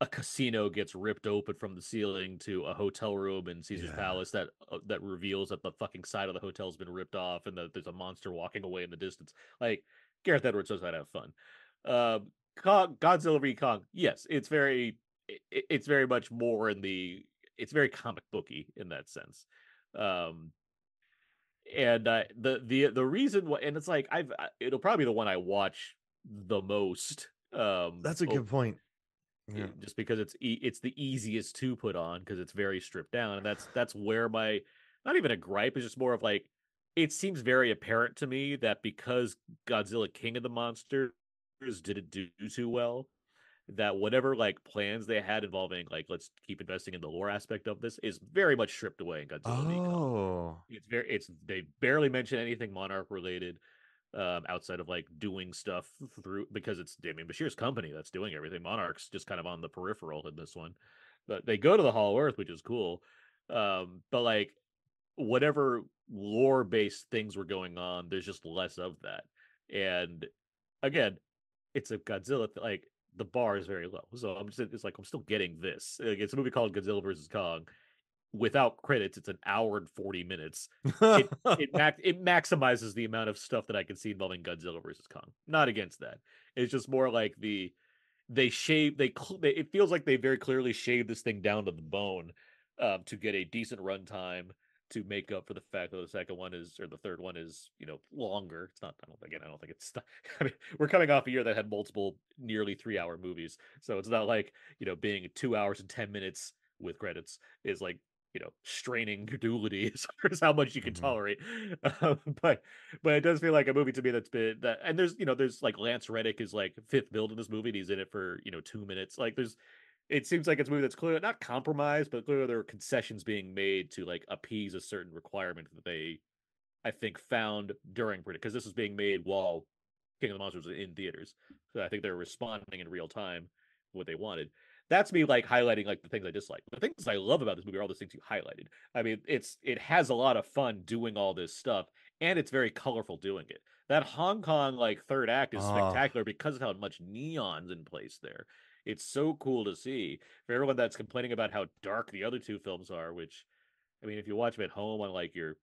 S2: a casino gets ripped open from the ceiling to a hotel room in Caesar's
S1: Yeah.
S2: Palace that uh, that reveals that the fucking side of the hotel's been ripped off and that there's a monster walking away in the distance. Like Gareth Edwards knows how to have fun. Um, Kong, Godzilla v Kong, yes, it's very, i- i- it's very much more in the, it's very comic booky in that sense. Um, and uh, the the the reason why, and it's like I've, it'll probably be the one I watch the most. Um,
S1: that's a good point. Yeah.
S2: just because it's e- it's the easiest to put on because it's very stripped down and that's that's where my not even a gripe is just more of like it seems very apparent to me that because Godzilla King of the Monsters didn't do too well that whatever like plans they had involving like let's keep investing in the lore aspect of this is very much stripped away in Godzilla.
S1: Oh,
S2: It's very it's they barely mention anything monarch related um outside of like doing stuff through because it's Demián Bichir's company that's doing everything. Monarch's just kind of on the peripheral in this one. But they go to the Hollow Earth, which is cool. Um, but like whatever lore based things were going on, there's just less of that. And again, it's a Godzilla th- like the bar is very low. So I'm just it's like I'm still getting this. Like, it's a movie called Godzilla versus Kong. Without credits, it's an hour and 40 minutes it max it maximizes the amount of stuff that I can see involving Godzilla versus Kong. Not against that. It's just more like the they shave they, they it feels like they very clearly shaved this thing down to the bone um, to get a decent runtime to make up for the fact that the second one is or the third one is you know longer. It's not. I don't again. I don't think it's. I mean, we're coming off a year that had multiple nearly three hour movies, so it's not like you know being two hours and ten minutes with credits is like you know straining credulity as far as how much you can
S1: Mhm.
S2: tolerate. Um, but but it does feel like a movie to me that's been that and there's you know there's like lance reddick is like fifth billed in this movie and he's in it for you know two minutes. Like there's it seems like it's a movie that's clearly not compromised but clearly there are concessions being made to like appease a certain requirement that they i think found during because this was being made while king of the monsters was in theaters. So i think they're responding in real time what they wanted that's me like highlighting like the things I dislike. The things I love about this movie are all those things you highlighted. I mean, it's it has a lot of fun doing all this stuff, and it's very colorful doing it. That Hong Kong like third act is
S1: Ah.
S2: spectacular because of how much neon's in place there. It's so cool to see. For everyone that's complaining about how dark the other two films are, which I mean, if you watch them at home on like your,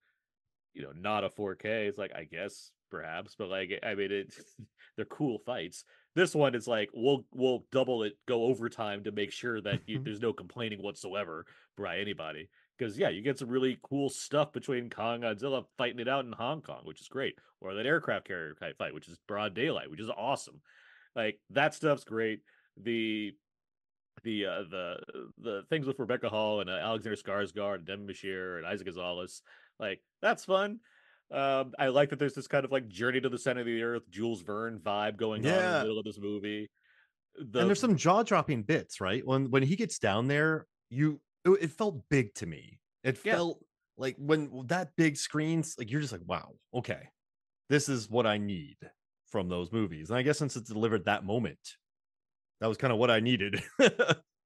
S2: you know, not a 4K, it's like I guess perhaps, but like I mean, it they're cool fights. This one is like we'll we'll double it, go overtime to make sure that you, there's no complaining whatsoever by anybody. Because yeah, you get some really cool stuff between Kong and Godzilla fighting it out in Hong Kong, which is great, or that aircraft carrier type fight, which is broad daylight, which is awesome. Like that stuff's great. The the uh, the the things with Rebecca Hall and uh, Alexander Skarsgård and Demián Bichir and Eiza González, like that's fun. Um, I like that there's this kind of like journey to the center of the earth, Jules Verne vibe going on in the middle of this movie. The,
S1: and there's some jaw dropping bits, right? When when he gets down there, you it, it felt big to me. It
S2: Yeah.
S1: felt like when that big screens, like you're just like, wow, okay, this is what I need from those movies. And I guess since it's delivered that moment, that was kind of what I needed, and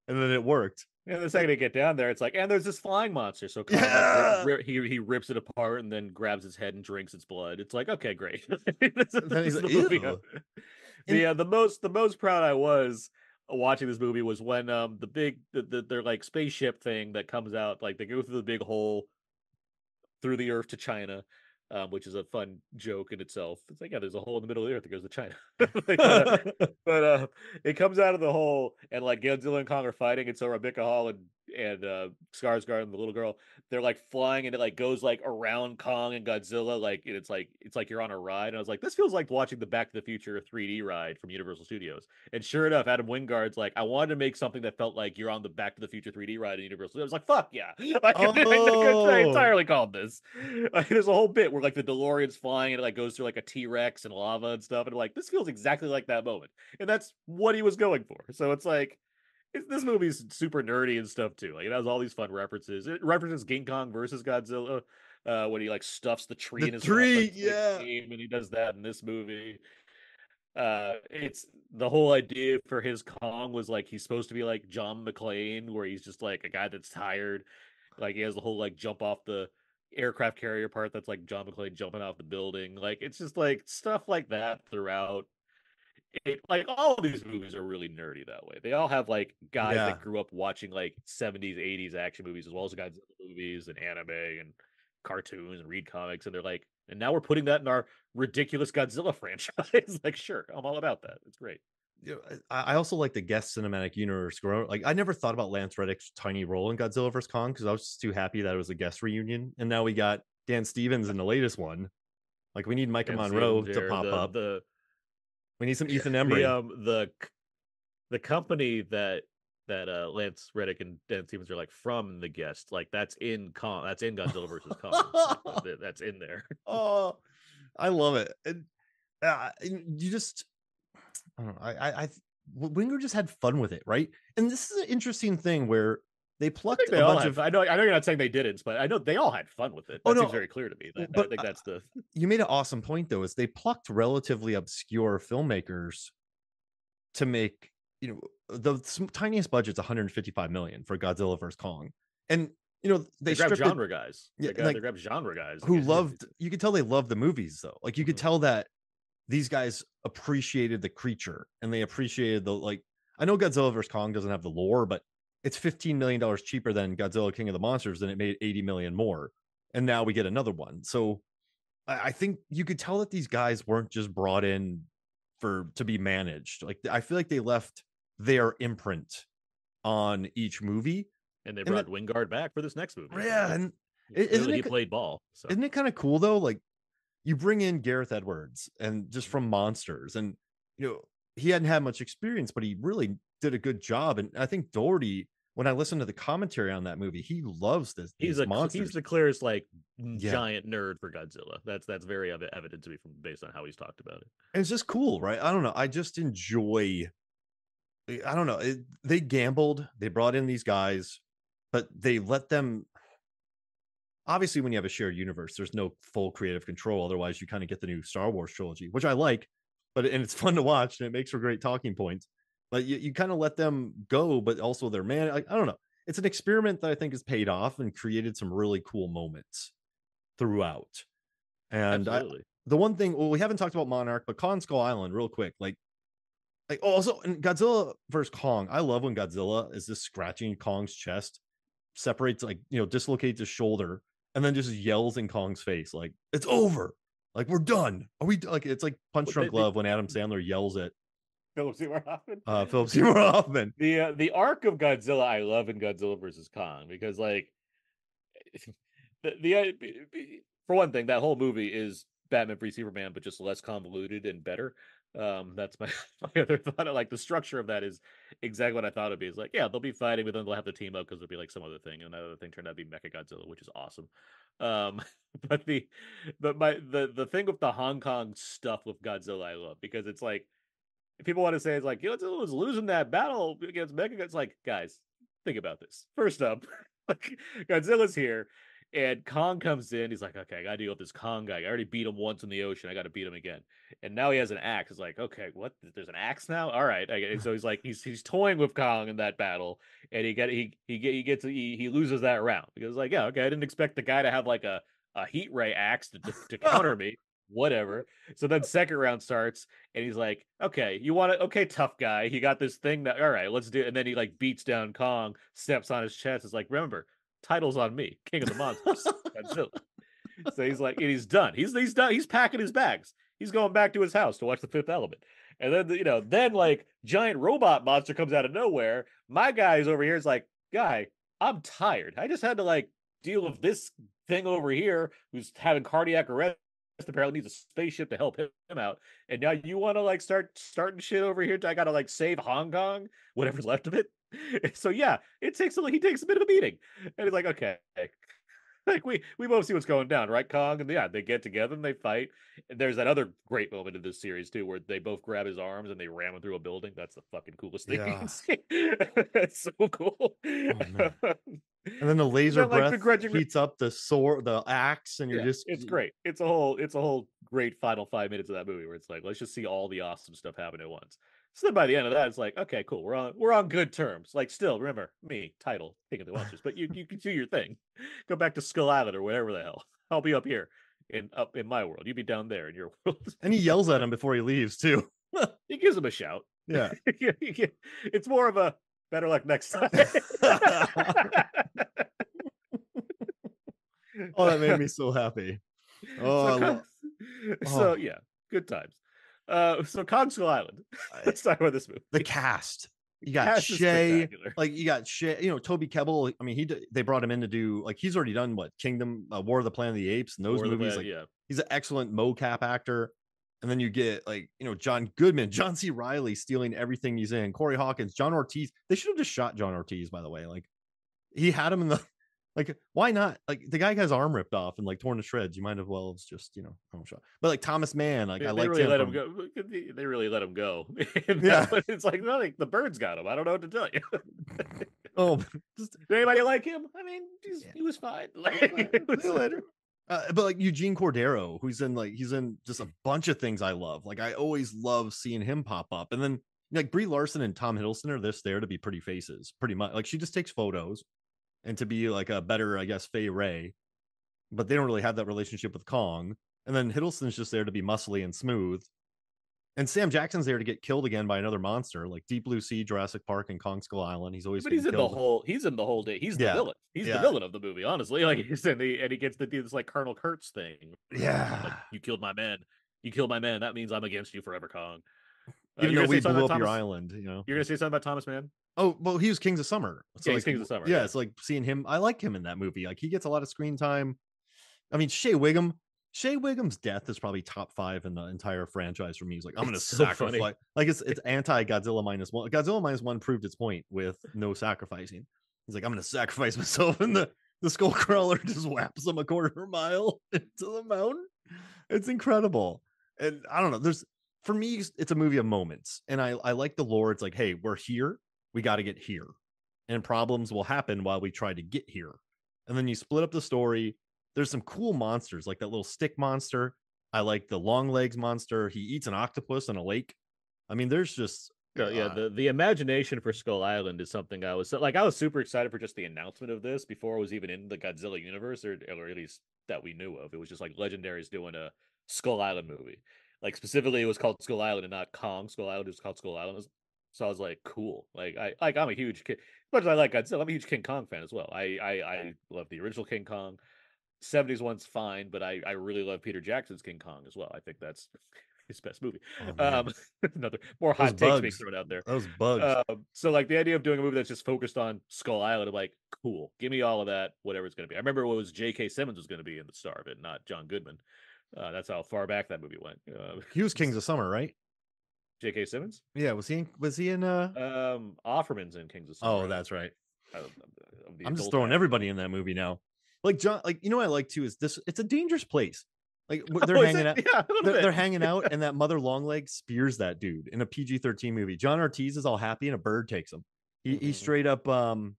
S1: then it worked.
S2: And the second they get down there, it's like, and there's this flying monster. So
S1: Yeah.
S2: he he rips it apart and then grabs its head and drinks its blood. It's like, okay, great. This
S1: then he's
S2: this
S1: like,
S2: the the uh, the most the most proud I was watching this movie was when um the big the, the their like spaceship thing that comes out like they go through the big hole through the earth to China. Um, which is a fun joke in itself. It's like, yeah, there's a hole in the middle of the earth that goes to China. Like, but, uh, but uh it comes out of the hole and like Godzilla and Kong are fighting and so Rebecca Hall and and uh Skarsgård and the little girl they're like flying and it like goes like around Kong and Godzilla like and it's like it's like you're on a ride and I was like this feels like watching the Back to the Future 3D ride from Universal Studios. And sure enough Adam Wingard's like I wanted to make something that felt like you're on the Back to the Future 3D ride in Universal I was like fuck yeah. Like, I
S1: Oh.
S2: entirely called this. Like, there's a whole bit where like the DeLorean's flying and it like goes through like a T-Rex and lava and stuff and like this feels exactly like that moment. And that's what he was going for. So it's like it's, this movie's super nerdy and stuff too. Like it has all these fun references. It references King Kong versus Godzilla uh, when he like stuffs the tree
S1: The
S2: in his
S1: tree, yeah.
S2: and he does that in this movie. Uh, it's the whole idea for his Kong was like he's supposed to be like John McClane, where he's just like a guy that's tired. Like he has the whole like jump off the aircraft carrier part that's like John McClane jumping off the building. Like it's just like stuff like that throughout. It, like all of these movies are really nerdy that way. They all have like guys
S1: Yeah.
S2: that grew up watching like 70s, 80s action movies as well as Godzilla movies and anime and cartoons and read comics. And they're like, and now we're putting that in our ridiculous Godzilla franchise. like, sure, I'm all about that. It's great.
S1: know, I also like the guest cinematic universe. grow- Like I never thought about Lance Reddick's tiny role in Godzilla vs Kong because I was just too happy that it was a guest reunion, and now we got Dan Stevens in the latest one. Like we need
S2: Maika
S1: Monroe
S2: Stevens
S1: to pop
S2: the,
S1: up.
S2: The
S1: we need some Ethan Embry.
S2: the um the the company that that uh Lance Reddick and Dan Stevens are like from the guest, like that's in Kong, that's in Godzilla versus Kong. That's in there.
S1: oh, I love it. And, uh, you just, I don't know. I, I, I, Wingard just had fun with it, right? And this is an interesting thing where they plucked
S2: think
S1: a bunch of.
S2: I know I know you're not saying they didn't, but I know they all had fun with it. That
S1: Oh, no,
S2: seems very clear to me. That, I think that's the
S1: you made an awesome point though is they plucked relatively obscure filmmakers to make you know the tiniest budget's 155 million for godzilla vs kong and you know they,
S2: they, grab
S1: stripped it-
S2: genre guys.
S1: Yeah,
S2: they,
S1: like,
S2: they grab genre guys
S1: who loved you could tell they loved the movies though like you could
S2: Mhm.
S1: tell that these guys appreciated the creature and they appreciated the like i know godzilla vs kong doesn't have the lore but it's 15 million dollars cheaper than godzilla king of the monsters and it made 80 million more and now we get another one so I, I think you could tell that these guys weren't just brought in for to be managed like i feel like they left their imprint on each movie
S2: and they
S1: and
S2: brought Wingard back for this next movie.
S1: yeah and
S2: clearly
S1: isn't it
S2: he played ball. So
S1: isn't it kind of cool though? Like you bring in Gareth Edwards and just mm-hmm. from Monsters, and you know he hadn't had much experience, but he really did a good job. And I think Dougherty, when I listen to the commentary on that movie, he loves this.
S2: he's a
S1: monsters.
S2: he's the clearest like
S1: Yeah.
S2: giant nerd for Godzilla. That's that's very evident to me from based on how he's talked about it.
S1: and it's just cool, right? I don't know. I just enjoy. Eh, I don't know. It, they gambled. They brought in these guys, but they let them. Obviously, when you have a shared universe, there's no full creative control. Otherwise, you kind of get the new Star Wars trilogy, which I like, but and it's fun to watch and it makes for great talking points. But you, you kind of let them go, but also they're man. I, I don't know. It's an experiment that I think has paid off and created some really cool moments throughout. And I, the one thing, well, we haven't talked about Monarch, but Kong Skull Island, real quick, like, like oh, also in Godzilla versus Kong, I love when Godzilla is just scratching Kong's chest, separates like you know, dislocates his shoulder, and then just yells in Kong's face, like, it's over. Like, we're done. Are we like it's like Punch Drunk Love when Adam Sandler yells at
S2: Philip Seymour Hoffman.
S1: uh Philip Seymour Hoffman.
S2: the uh, the arc of Godzilla I love in Godzilla versus Kong because like the, the uh, for one thing that whole movie is Batman v Superman but just less convoluted and better. Um, that's my, my other thought. Of, like the structure of that is exactly what I thought it'd be. It's like yeah, they'll be fighting, but then they'll have to team up because there'll be like some other thing, and that other thing turned out to be Mecha Godzilla, which is awesome. Um, but the but my the the thing with the Hong Kong stuff with Godzilla I love because it's like people want to say it's like Godzilla was losing that battle against Mecha. It's like, guys, think about this. First up, like Godzilla's here, and Kong comes in. He's like, okay, I gotta deal with this Kong guy. I already beat him once in the ocean. I gotta beat him again. And now he has an axe. It's like, okay, what? There's an axe now. All right. So he's like, he's he's toying with Kong in that battle, and he get he he get he gets he, he loses that round because like, yeah, okay, I didn't expect the guy to have like a a heat ray axe to to, to counter me. Whatever. So then second round starts, and he's like, "Okay, you want to? Okay, tough guy. He got this thing that. All right, let's do." it. And then he like beats down Kong, steps on his chest. It's like, remember, title's on me, King of the Monsters. So he's like, and he's done. He's he's done. He's packing his bags. He's going back to his house to watch The Fifth Element. And then you know, then like giant robot monster comes out of nowhere. My guy's over here is like, guy, I'm tired. I just had to like deal with this thing over here who's having cardiac arrest apparently needs a spaceship to help him out. And now you want to like start starting shit over here i gotta like save hong kong whatever's left of it? So yeah it takes a little, he takes a bit of a beating. And he's like okay like we we both see what's going down right kong and yeah they get together and they fight and there's that other great moment in this series too where they both grab his arms and they ram him through a building that's the fucking coolest thing you
S1: Yeah.
S2: can see it's so cool oh,
S1: man. And then the laser
S2: like,
S1: breath
S2: begrudgingly-
S1: heats up the sword, the axe, and you're
S2: Yeah,
S1: just
S2: it's great. It's a whole it's a whole great final five minutes of that movie where it's like, let's just see all the awesome stuff happen at once. So then by the end of that, it's like, okay, cool. We're on we're on good terms. Like still, remember me, title, King of the Monsters. But you you can do your thing. Go back to Skull Island or whatever the hell. I'll be up here in up in my world. You be down there in your world.
S1: And he yells at him before he leaves too.
S2: he gives him a shout.
S1: Yeah.
S2: it's more of a better luck next time.
S1: oh, that made me so happy. Oh, oh,
S2: so,
S1: lo-
S2: Con- so
S1: oh.
S2: yeah, good times. Uh, so Kong Skull Island. Let's talk about this movie.
S1: the cast. You got
S2: Cast
S1: Shay, like you got Shay, you know, Toby Kebbell. I mean, he they brought him in to do like he's already done what Kingdom, uh, War of the Planet of the Apes, and those
S2: War
S1: movies.
S2: Planet,
S1: like
S2: yeah,
S1: he's an excellent mocap actor. And then you get like, you know, John Goodman, John C. Reilly stealing everything he's in, Corey Hawkins, John Ortiz. They should have just shot John Ortiz, by the way. Like he had him in the like, why not? Like the guy got his arm ripped off and like torn to shreds. You might as well have just, you know, home shot. But like Thomas Mann, like
S2: they,
S1: I
S2: they
S1: liked
S2: really
S1: him.
S2: let
S1: from-
S2: him go. They- really let him go.
S1: Yeah.
S2: it's like no, like, the birds got him. I don't know what to tell you.
S1: Oh, just
S2: Did anybody like him? I mean, he's,
S1: Yeah.
S2: he was fine. Like, was-
S1: later. Uh, but like Eugene Cordero, who's in like he's in just a bunch of things I love. Like I always love seeing him pop up. And then like Brie Larson and Tom Hiddleston are just there to be pretty faces, pretty much. Like she just takes photos and to be like a better, I guess, Fay Wray. But they don't really have that relationship with Kong. And then Hiddleston's just there to be muscly and smooth. And Sam Jackson's there to get killed again by another monster, like Deep Blue Sea, Jurassic Park, and Kong Skull Island. He's always
S2: but he's in
S1: getting
S2: the
S1: killed.
S2: whole. He's in the whole day. He's the
S1: Yeah.
S2: villain. He's
S1: Yeah.
S2: the villain of the movie. Honestly, like he's in the and he gets to do this like Colonel Kurtz thing. Like,
S1: Yeah.
S2: you killed my man. You killed my man. That means I'm against you forever, Kong. Uh,
S1: Even though
S2: gonna
S1: we blew up your
S2: Thomas-
S1: island, you know.
S2: You're gonna say something about Thomas Mann?
S1: Oh well, he was Kings of Summer.
S2: Yeah,
S1: like,
S2: Kings of Summer,
S1: Yeah,
S2: yeah.
S1: it's like seeing him. I like him in that movie. Like he gets a lot of screen time. I mean, Shea Whigham. Shea Whigham's death is probably top five in the entire franchise for me. He's like, I'm gonna
S2: It's so funny.
S1: sacrifice. Like it's it's anti Godzilla minus one. Godzilla minus one proved its point with no sacrificing. He's like, I'm gonna sacrifice myself, and the the skull crawler just whaps him a quarter mile into the mountain. It's incredible, and I don't know. There's for me, it's a movie of moments, and I I like the lore. It's like, hey, we're here, we got to get here, and problems will happen while we try to get here, and then you split up the story. There's some cool monsters, like that little stick monster. I like the long legs monster. He eats an octopus in a lake. I mean, there's just
S2: yeah,
S1: uh,
S2: the the imagination for Skull Island is something I was like I was super excited for just the announcement of this before it was even in the Godzilla universe or, or at least that we knew of. It was just like Legendary's doing a Skull Island movie. Like specifically, it was called Skull Island and not Kong Skull Island. It was called Skull Island. So I was like, cool. Like I like I'm a huge kid. As much as I like Godzilla, I'm a huge King Kong fan as well. I I, I love the original King Kong. 70s one's fine, but I I really love Peter Jackson's King Kong as well. I think that's his best movie.
S1: Oh,
S2: um, another more
S1: Those
S2: hot takes being
S1: bugs.
S2: thrown out there.
S1: Those bugs.
S2: Um, so like the idea of doing a movie that's just focused on Skull Island, I'm like, cool, give me all of that, whatever it's gonna be. I remember what was J.K. Simmons was gonna be in the star of it, not John Goodman. Uh, that's how far back that movie went. Uh,
S1: he was Kings of Summer, right?
S2: J.K. Simmons,
S1: Yeah. Was he? In, was he in? Uh.
S2: um, Offerman's in Kings of Summer.
S1: oh, that's right.
S2: I- I'm-
S1: just throwing
S2: guy.
S1: everybody in that movie now. Like John, like you know what I like too is this. It's a dangerous place. Like they're
S2: Oh,
S1: hanging out.
S2: Yeah,
S1: They're, they're hanging out, and that mother long leg spears that dude in a PG-13 movie. John Ortiz is all happy, and a bird takes him. He he
S2: Mhm.
S1: straight up um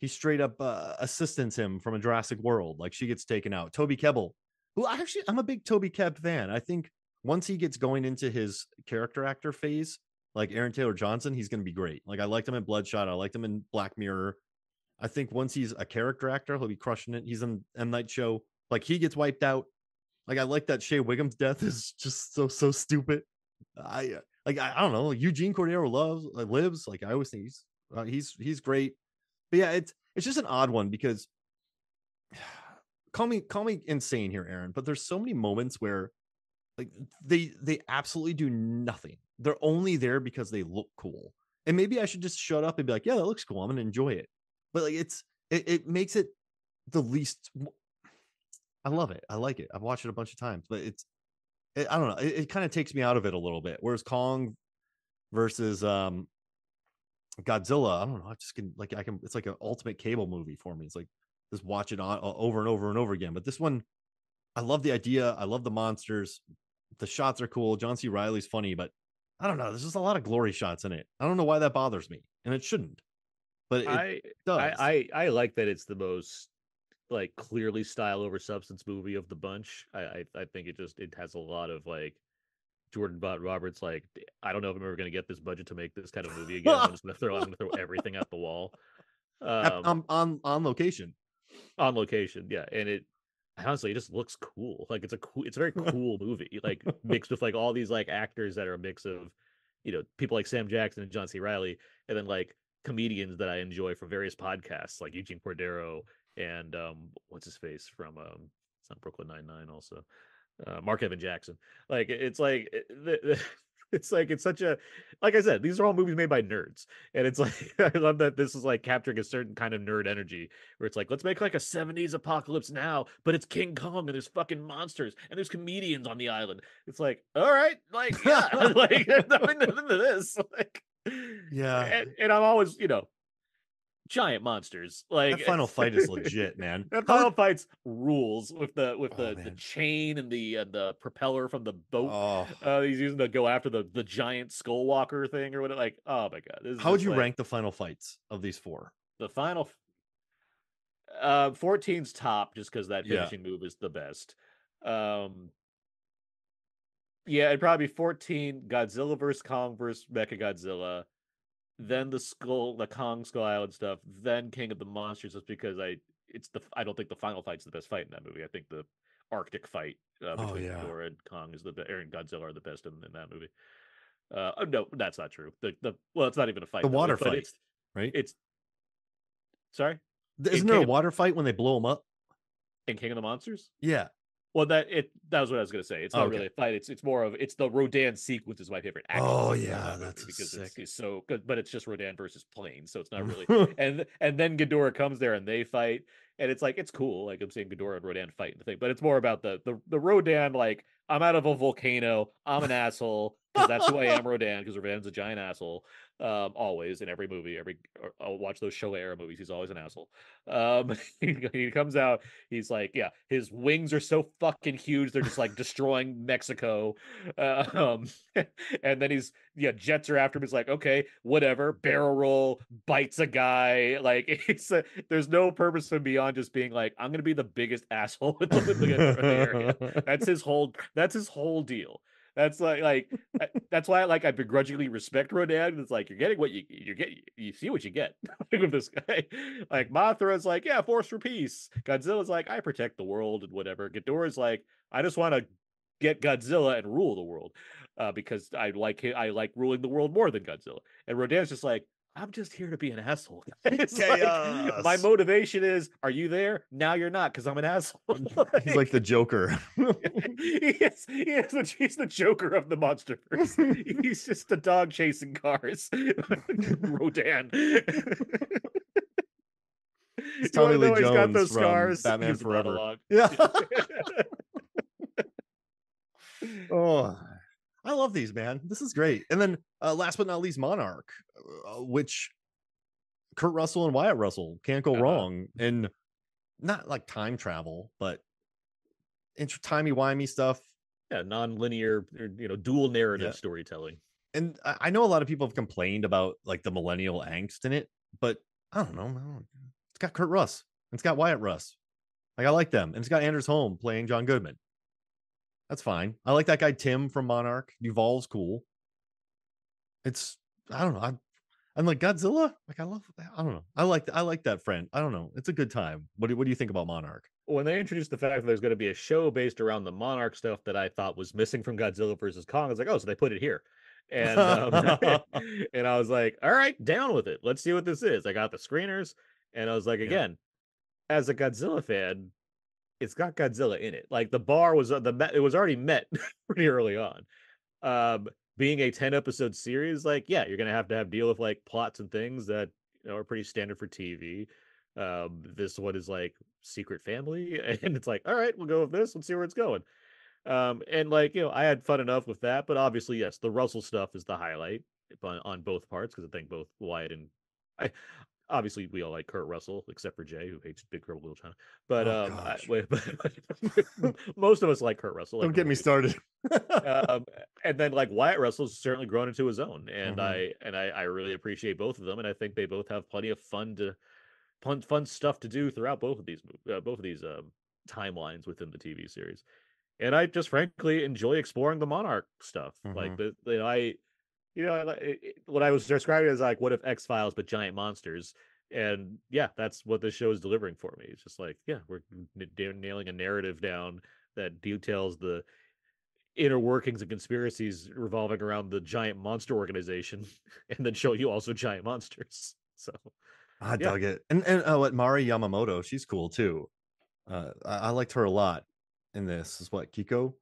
S1: he straight up uh, assistants him from a Jurassic World. Like she gets taken out. Toby Kebbell, who I actually I'm a big Toby Kebb fan. I think once he gets going into his character actor phase, like Aaron Taylor Johnson, he's going to be great. Like I liked him in Bloodshot. I liked him in Black Mirror. I think once he's a character actor, he'll be crushing it. He's in M Night Show. Like he gets wiped out. Like I like that Shea Whigham's death is just so so stupid. I uh, like I, I don't know. Eugene Cordero loves uh, lives. Like I always think he's uh, he's he's great. But yeah, it's it's just an odd one because call me call me insane here, Aaron. But there's so many moments where like they they absolutely do nothing. They're only there because they look cool. And maybe I should just shut up and be like, yeah, that looks cool. I'm gonna enjoy it. But like it's it, it makes it the least I love it. I like it. I've watched it a bunch of times, but it's it, I don't know. It, it kind of takes me out of it a little bit. Whereas Kong versus um Godzilla, I don't know. I just can like I can. It's like an ultimate cable movie for me. It's like just watch it on over and over and over again. But this one, I love the idea. I love the monsters. The shots are cool. John C. Reilly's funny, but I don't know. There's just a lot of glory shots in it. I don't know why that bothers me, and it shouldn't. But it
S2: I,
S1: does.
S2: I I I like that it's the most like clearly style over substance movie of the bunch. I I, I think it just it has a lot of like Jordan Vogt-Roberts like I don't know if I'm ever gonna get this budget to make this kind of movie again. I'm just gonna throw I'm gonna throw everything at the wall. Um,
S1: on on on location.
S2: on location, yeah, and it honestly it just looks cool. Like it's a cool, it's a very cool movie. Like mixed with like all these like actors that are a mix of, you know, people like Sam Jackson and John C. Reilly, and then like comedians that I enjoy from various podcasts like Eugene Cordero and um what's his face from um it's not Brooklyn Nine Nine also, uh, Mark Evan Jackson. Like it's like it- the, the, it's like it's such a like I said, these are all movies made by nerds, and it's like I love that this is like capturing a certain kind of nerd energy where it's like let's make like a 70s apocalypse now but it's king kong and there's fucking monsters and there's comedians on the island it's like all right like yeah like I'm into this like
S1: Yeah.
S2: and, and i'm always you know giant monsters like
S1: That final fight is legit, man.
S2: that final fight's rules with the with
S1: Oh,
S2: the, the chain and the uh, the propeller from the boat
S1: Oh.
S2: uh he's using to go after the the giant skull walker thing or whatever like oh my god this
S1: How would you
S2: like-
S1: rank the final fights of these four?
S2: the final uh 14's top just because that
S1: Yeah.
S2: finishing move is the best um yeah it'd probably be 14 godzilla versus kong versus mecha godzilla then the skull the kong skull island stuff then king of the monsters just because i it's the i don't think the final fight's the best fight in that movie i think the arctic fight uh,
S1: Oh,
S2: between
S1: yeah.
S2: Ghidorah and kong is the be- or and godzilla are the best in, in that movie uh oh, no that's not true the the well it's not even a fight
S1: The
S2: though,
S1: water fight,
S2: it's
S1: right?
S2: it's sorry
S1: Isn't
S2: in
S1: there a
S2: King of-
S1: water fight when they blow them up?
S2: in King of the Monsters?
S1: Yeah.
S2: Well, that it that was what I was gonna say. It's oh, not
S1: Okay.
S2: really a fight. It's it's more of it's the Rodan sequence is my favorite. action
S1: Oh, yeah, that's
S2: because it's,
S1: sick.
S2: it's so good. But it's just Rodan versus plane, so it's not really. and and then Ghidorah comes there and they fight, and it's like it's cool. Like I'm seeing Ghidorah and Rodan fight and the thing, but it's more about the the the Rodan. Like I'm out of a volcano. I'm an asshole because that's who I am, Rodan. Because Rodan's a giant asshole. Um, always in every movie, every I'll watch those Showa era movies. He's always an asshole. Um, he, he comes out. He's like, yeah, his wings are so fucking huge. They're just like destroying Mexico. Uh, um, and then he's yeah, jets are after him. He's like, okay, whatever. Barrel roll, bites a guy. Like it's a, there's no purpose for beyond just being like, I'm gonna be the biggest asshole in the, in the area. That's his whole. That's his whole deal. That's like like that's why like I begrudgingly respect Rodan. It's like you're getting what you you get. You see what you get with this guy. Like Mothra's like, yeah, force for peace. Godzilla's like, I protect the world and whatever. Ghidorah's like, I just want to get Godzilla and rule the world uh, because I like. I like ruling the world more than Godzilla. And Rodan's just like, I'm just here to be an asshole. It's like, my motivation is, are you there? Now you're not because I'm an asshole.
S1: Mm, he's like the Joker.
S2: he is, he is the, he's the Joker of the MonsterVerse. he's just the dog chasing cars. Rodan. You
S1: Tommy Lee
S2: know he's got
S1: Jones
S2: those
S1: from
S2: scars.
S1: Batman Forever. yeah. oh, I love these, man. This is great. And then, uh, last but not least, Monarch, uh, which Kurt Russell and Wyatt Russell can't go
S2: Uh-huh.
S1: wrong. And not like time travel, but inter- timey wimey stuff.
S2: Yeah, non-linear, you know, dual narrative
S1: Yeah.
S2: storytelling.
S1: And I I know a lot of people have complained about like the millennial angst in it, but I don't know. It's got Kurt Russ. It's got Wyatt Russ. Like I like them, and it's got Anders Holm playing John Goodman. That's fine. I like that guy Tim from Monarch. Duval's cool. It's I don't know. I'm, I'm like Godzilla. Like I love. I don't know. I like I like that friend. I don't know. It's a good time. What do, what do you think about Monarch?
S2: when they introduced the fact that there's going to be a show based around the Monarch stuff that I thought was missing from Godzilla versus Kong, I was like, oh, so they put it here. And um, and I was like, all right, down with it. Let's see what this is. I got the screeners, and I was like,
S1: Yeah.
S2: again, as a Godzilla fan, it's got Godzilla in it. Like the bar was uh, the it was already met pretty early on. Um, being a 10 episode series, like, yeah, you're gonna have to have deal with like plots and things that you know are pretty standard for TV. Um, this one is like secret family, and it's like, all right, we'll go with this. Let's see where it's going. Um, and like, you know, I had fun enough with that, but obviously, yes, the Russell stuff is the highlight on, on both parts because I think both Wyatt and I obviously we all like Kurt Russell, except for Jay, who hates Big Trouble Little China. But
S1: Oh,
S2: um, I, wait, but most of us like Kurt Russell. like
S1: Don't get me started.
S2: um, and then like Wyatt Russell's certainly grown into his own, and
S1: Mhm.
S2: I and I, I really appreciate both of them, and I think they both have plenty of fun to fun fun stuff to do throughout both of these uh, both of these um, timelines within the TV series. And I just frankly enjoy exploring the Monarch stuff. Like the know I you know it, it- what I was describing is like what if X Files but giant monsters. And yeah, that's what this show is delivering for me. It's just like, yeah, we're n- nailing a narrative down that details the inner workings and conspiracies revolving around the giant monster organization, and then show you also giant monsters. So
S1: I
S2: Yeah.
S1: dug it. And and uh, what Mari Yamamoto, she's cool too. Uh, I, I liked her a lot in this. Is what Kiko.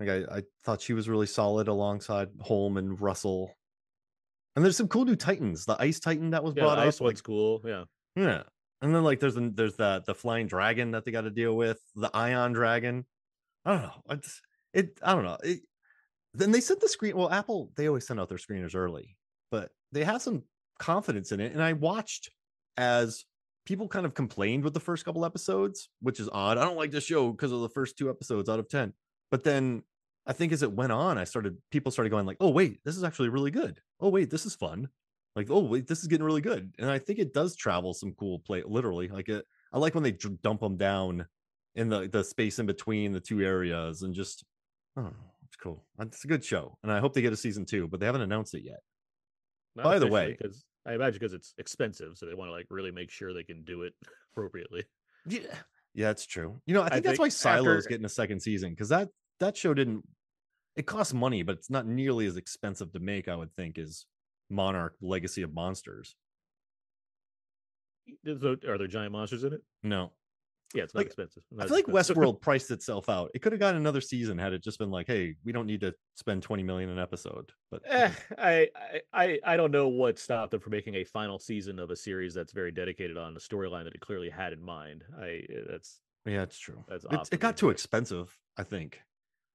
S1: Like I, I thought she was really solid alongside Holm and Russell. And there's some cool new Titans. The Ice Titan that was
S2: yeah,
S1: brought
S2: the
S1: up.
S2: ice one's cool. Yeah,
S1: yeah. And then like there's the there's the the flying dragon that they got to deal with. The Ion Dragon. I don't know. It's it. I don't know. It, then they sent the screen. Well, Apple they always send out their screeners early, but they have some confidence in it. And I watched as people kind of complained with the first couple episodes, which is odd. I don't like this show because of the first two episodes out of ten. But then I think as it went on, I started people started going like, "Oh wait, this is actually really good. Oh wait, this is fun. Like, oh wait, this is getting really good." And I think it does travel some cool play. Literally, like it. I like when they dump them down in the the space in between the two areas and just I don't know. It's cool. It's a good show, and I hope they get a season two, but they haven't announced it yet.
S2: Not
S1: By the way-
S2: because I imagine because it's expensive, so they want to like really make sure they can do it appropriately.
S1: Yeah, yeah, it's true. You know, I
S2: I
S1: think that's why
S2: Silo
S1: Silo's
S2: after-
S1: getting a second season because that that show didn't. It costs money, but it's not nearly as expensive to make. I would think as Monarch Legacy of Monsters.
S2: Are there giant monsters in it?
S1: No,
S2: Yeah, it's not
S1: Like,
S2: expensive.
S1: I
S2: Not
S1: feel like
S2: expensive.
S1: Westworld priced itself out. It could have gotten another season had it just been like, "Hey, we don't need to spend twenty million an episode." But
S2: Eh, I, I I I don't know what stopped them from making a final season of a series that's very dedicated on the storyline that it clearly had in mind. I eh, that's
S1: yeah, it's true.
S2: That's off
S1: it got too expensive. I think.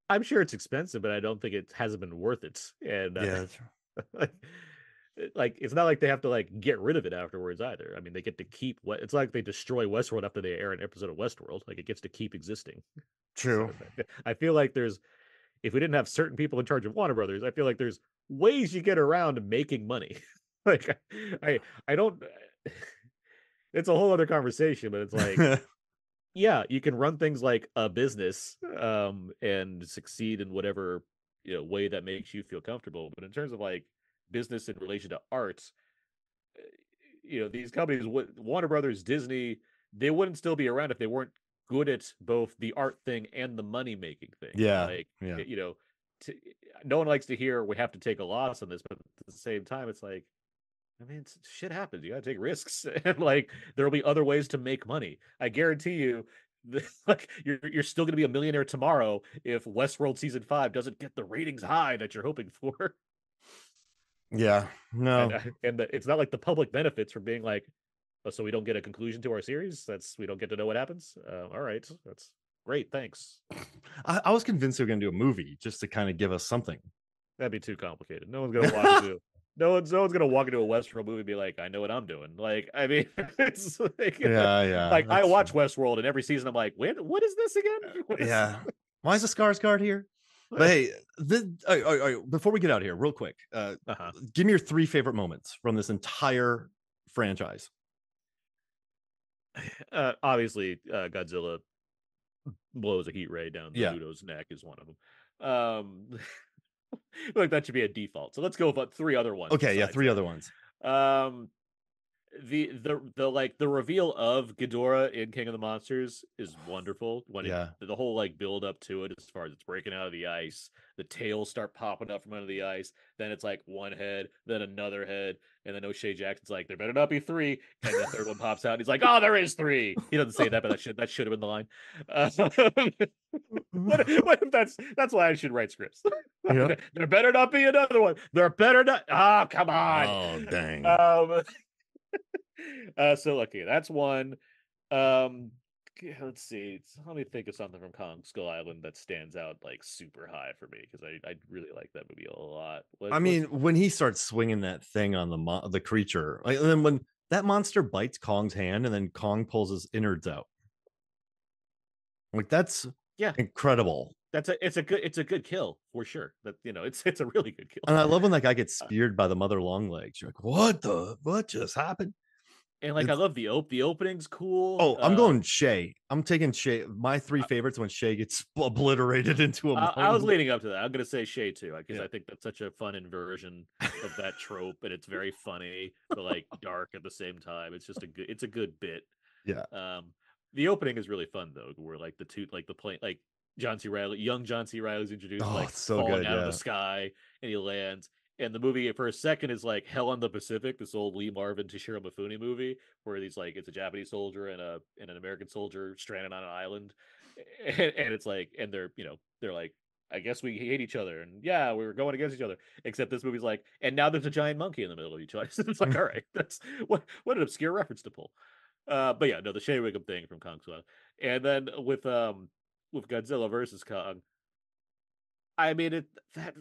S2: I'm sure it's expensive, but I don't think it hasn't been worth it. And uh,
S1: Yeah, that's true.
S2: like, it's not like they have to like get rid of it afterwards either. I mean, they get to keep what it's like they destroy Westworld after they air an episode of Westworld. Like it gets to keep existing.
S1: True.
S2: So, I feel like there's if we didn't have certain people in charge of Warner Brothers, I feel like there's ways you get around making money. like I, I I don't it's a whole other conversation, but it's like yeah, you can run things like a business um and succeed in whatever you know way that makes you feel comfortable. But in terms of like business in relation to art, eh, you know these companies, Warner Brothers, Disney, they wouldn't still be around if they weren't good at both the art thing and the money making thing.
S1: Yeah,
S2: like
S1: yeah.
S2: you know, to, no one likes to hear we have to take a loss on this, but at the same time, it's like I mean, shit happens. You got to take risks, and like there will be other ways to make money. I guarantee you, like you're you're still going to be a millionaire tomorrow if Westworld season five doesn't get the ratings high that you're hoping for.
S1: Yeah, no,
S2: and, uh, and the, it's not like the public benefits from being like, oh, so we don't get a conclusion to our series. That's we don't get to know what happens. Uh, all right, that's great. Thanks.
S1: I, I was convinced they were going to do a movie just to kind of give us something.
S2: That'd be too complicated. No one's gonna want to do no one's no one's gonna walk into a Westworld movie and be like, I know what I'm doing. Like, I mean, it's like,
S1: yeah, yeah.
S2: Like I watch. Westworld, and every season I'm like, wait, what is this again?
S1: Is yeah. Why is the Skarsgård here? But hey, the, all right, all right, before we get out here, real quick, uh, uh-huh. give me your three favorite moments from this entire franchise.
S2: Uh, obviously, uh, Godzilla blows a heat ray down
S1: yeah.
S2: MUTO's neck is one of them. Um, like that should be a default. So let's go about three other ones.
S1: Okay, yeah, three that. other ones.
S2: Um, the the the like the reveal of Ghidorah in King of the Monsters is wonderful. When
S1: yeah,
S2: it, the whole like build up to it, as far as it's breaking out of the ice, the tails start popping up from under the ice. Then it's like one head, then another head, and then O'Shea Jackson's like, "There better not be three. And the third one pops out, and he's like, "Oh, there is three. He doesn't say that, but that should that should have been the line. Uh, what, what if that's that's why I should write scripts. Yep. there better not be another one. There better not. Oh, come on.
S1: Oh, dang.
S2: Um, uh, so okay, that's one. Um, let's see. Let me think of something from Kong Skull Island that stands out like super high for me because I I really like that movie a lot.
S1: I mean, when he starts swinging that thing on the mo- the creature, like, and then when that monster bites Kong's hand, and then Kong pulls his innards out, like that's
S2: yeah
S1: incredible.
S2: That's a it's a good it's a good kill for sure. That you know it's it's a really good kill.
S1: And I love when that guy gets uh speared by the mother long legs. You're like, what the what just happened?
S2: And like it's... I love the op the opening's cool.
S1: Oh, I'm uh, going Shea. I'm taking Shea. My three favorites when Shea gets obliterated into a.
S2: I, I was leading up to that. I'm gonna say Shea too, because yeah. I think that's such a fun inversion of that trope, and it's very funny but like dark at the same time. It's just a good. It's a good bit.
S1: Yeah.
S2: Um, the opening is really fun though, where like the two like the plane like John C. Reilly, young John C. Reilly's introduced, oh, like so falling good, out yeah. of the sky, and he lands and the movie for a second is like Hell on the Pacific, this old Lee Marvin Toshiro Mifune movie, where he's like it's a Japanese soldier and a and an American soldier stranded on an island, and, and it's like and they're you know they're like I guess we hate each other and yeah we were going against each other. Except this movie's like and now there's a giant monkey in the middle of each other. So it's like all right, that's what what an obscure reference to pull. Uh, but yeah, no, the Shea Whigham thing from Kong Skull, and then with um with Godzilla versus Kong. I mean it that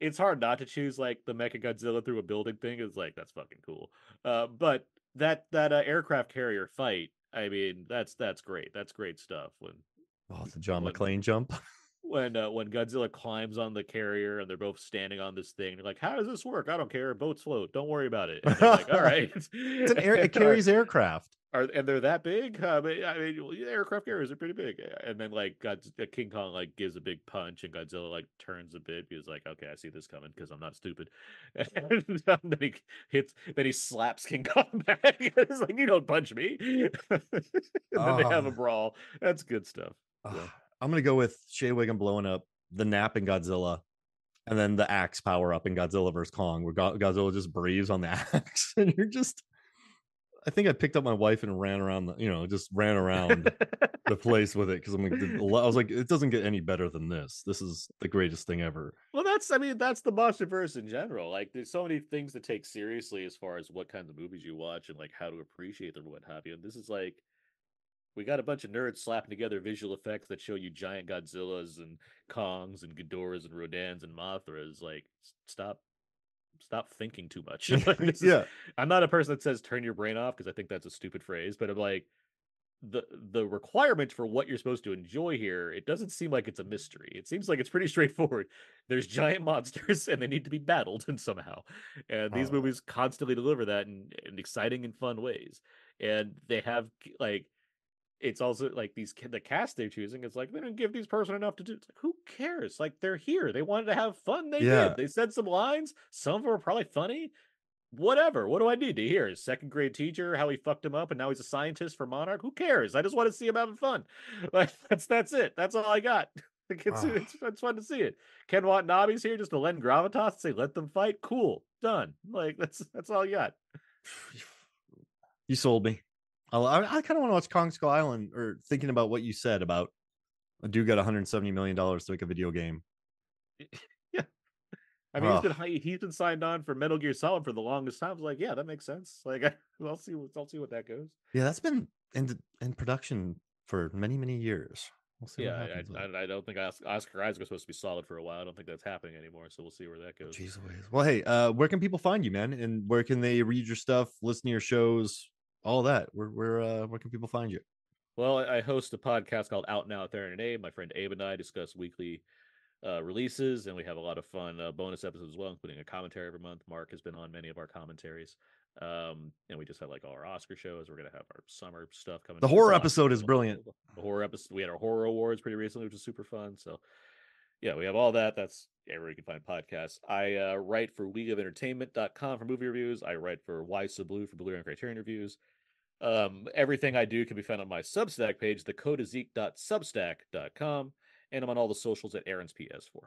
S2: it's hard not to choose like the Mecha Godzilla through a building thing. Is like that's fucking cool. Uh, but that that uh, aircraft carrier fight, I mean, that's that's great. That's great stuff. When
S1: oh, the John McClane jump.
S2: When uh, when Godzilla climbs on the carrier and they're both standing on this thing, they're like, "How does this work? I don't care. Boats float. Don't worry about it." like, "All right."
S1: it's air, it carries aircraft
S2: are and they're that big. I mean, I mean, aircraft carriers are pretty big. And then like God, uh, King Kong like gives a big punch, and Godzilla like turns a bit. He's like, "Okay, I see this coming because I'm not stupid." And then he hits, then he slaps King Kong back. it's like, "You don't punch me." and then they have a brawl. That's good stuff. Uh,
S1: yeah. I'm gonna go with Shea Whigham blowing up the nap in Godzilla. And then the axe power up in Godzilla vs Kong, where Godzilla just breathes on the axe, and you're just I think I picked up my wife and ran around the, you know, just ran around the place with it because I'm like, I was like, it doesn't get any better than this. This is the greatest thing ever.
S2: Well, that's, I mean, that's the MonsterVerse in general. Like, there's so many things to take seriously as far as what kinds of movies you watch and like how to appreciate them, or what have you. And this is like, we got a bunch of nerds slapping together visual effects that show you giant Godzillas and Kongs and Ghidorahs and Rodans and Mothras. Like, stop stop thinking too much.
S1: is, yeah.
S2: I'm not a person that says turn your brain off because I think that's a stupid phrase, but I'm like the the requirement for what you're supposed to enjoy here, it doesn't seem like it's a mystery. It seems like it's pretty straightforward. There's giant monsters and they need to be battled and somehow. And these oh. movies constantly deliver that in, in exciting and fun ways. And they have like it's also like these the cast they're choosing. It's like they didn't give these person enough to do. It's like, who cares? Like they're here. They wanted to have fun. They
S1: Yeah.
S2: did. They said some lines. Some of them were probably funny. Whatever. What do I need to hear? His second grade teacher, how he fucked him up, and now he's a scientist for Monarch. Who cares? I just want to see him having fun. Like that's that's it. That's all I got. Like, it's,
S1: Ah.
S2: it's it's fun to see it. Ken Watanabe's here just to lend gravitas and say let them fight. Cool, done. Like that's that's all you got.
S1: You sold me. I, I kind of want to watch Kong Skull Island or thinking about what you said about a dude got 170 million dollars to make a video game.
S2: Yeah, I mean, he's been he's been signed on for Metal Gear Solid for the longest time. I was like, yeah, that makes sense. Like, I, I'll see. what- I'll see what that goes.
S1: Yeah, that's been in in production for many many years. We'll see.
S2: Yeah,
S1: what
S2: I,
S1: happens with it.
S2: I, I don't think Os- Oscar Isaac was supposed to be solid for a while. I don't think that's happening anymore. So we'll see where that goes.
S1: Jeez Well, hey, uh, where can people find you, man? And where can they read your stuff, listen to your shows, all that? Where where uh, where can people find you?
S2: Well, I host a podcast called Out Now with Aaron and Abe. My friend Abe and I discuss weekly uh, releases, and we have a lot of fun uh, bonus episodes as well, including a commentary every month. Mark has been on many of our commentaries. Um, and we just had like all our Oscar shows. We're gonna have our summer stuff coming.
S1: The horror
S2: It's a lot.
S1: episode is brilliant.
S2: The horror episode. We had our horror awards pretty recently, which was super fun. So yeah, we have all that. That's everywhere you can find podcasts. I uh, write for weliveentertainment.com for movie reviews. I write for Why So Blu for Blue and Criterion reviews. Um, everything I do can be found on my Substack page, thecodeofzeke.substack.com, and I'm on all the socials at Aaron's PS4.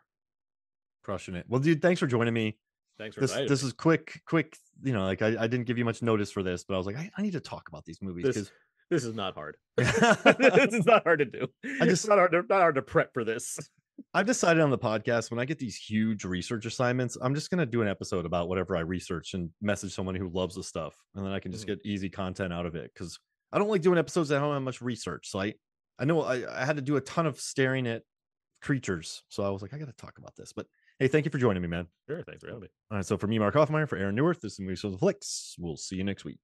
S1: Crushing it. Well, dude, thanks for joining me.
S2: Thanks for
S1: This this
S2: me.
S1: is quick, quick. You know, like I, I didn't give you much notice for this, but I was like, I, I need to talk about these movies
S2: because This is not hard. this is not hard to do.
S1: I
S2: it's not hard. To, not hard to prep for this.
S1: I've decided on the podcast when I get these huge research assignments, I'm just gonna do an episode about whatever I research and message someone who loves the stuff, and then I can just
S2: Mhm.
S1: get easy content out of it. Because I don't like doing episodes that don't have much research. So I, I know I, I had to do a ton of staring at creatures, so I was like, I got to talk about this. But hey, thank you for joining me, man.
S2: Sure. Thanks for having me.
S1: All right, so for me, Mark Hoffmeyer, for Aaron Neuwirth, this is Movies of the Flicks. We'll see you next week.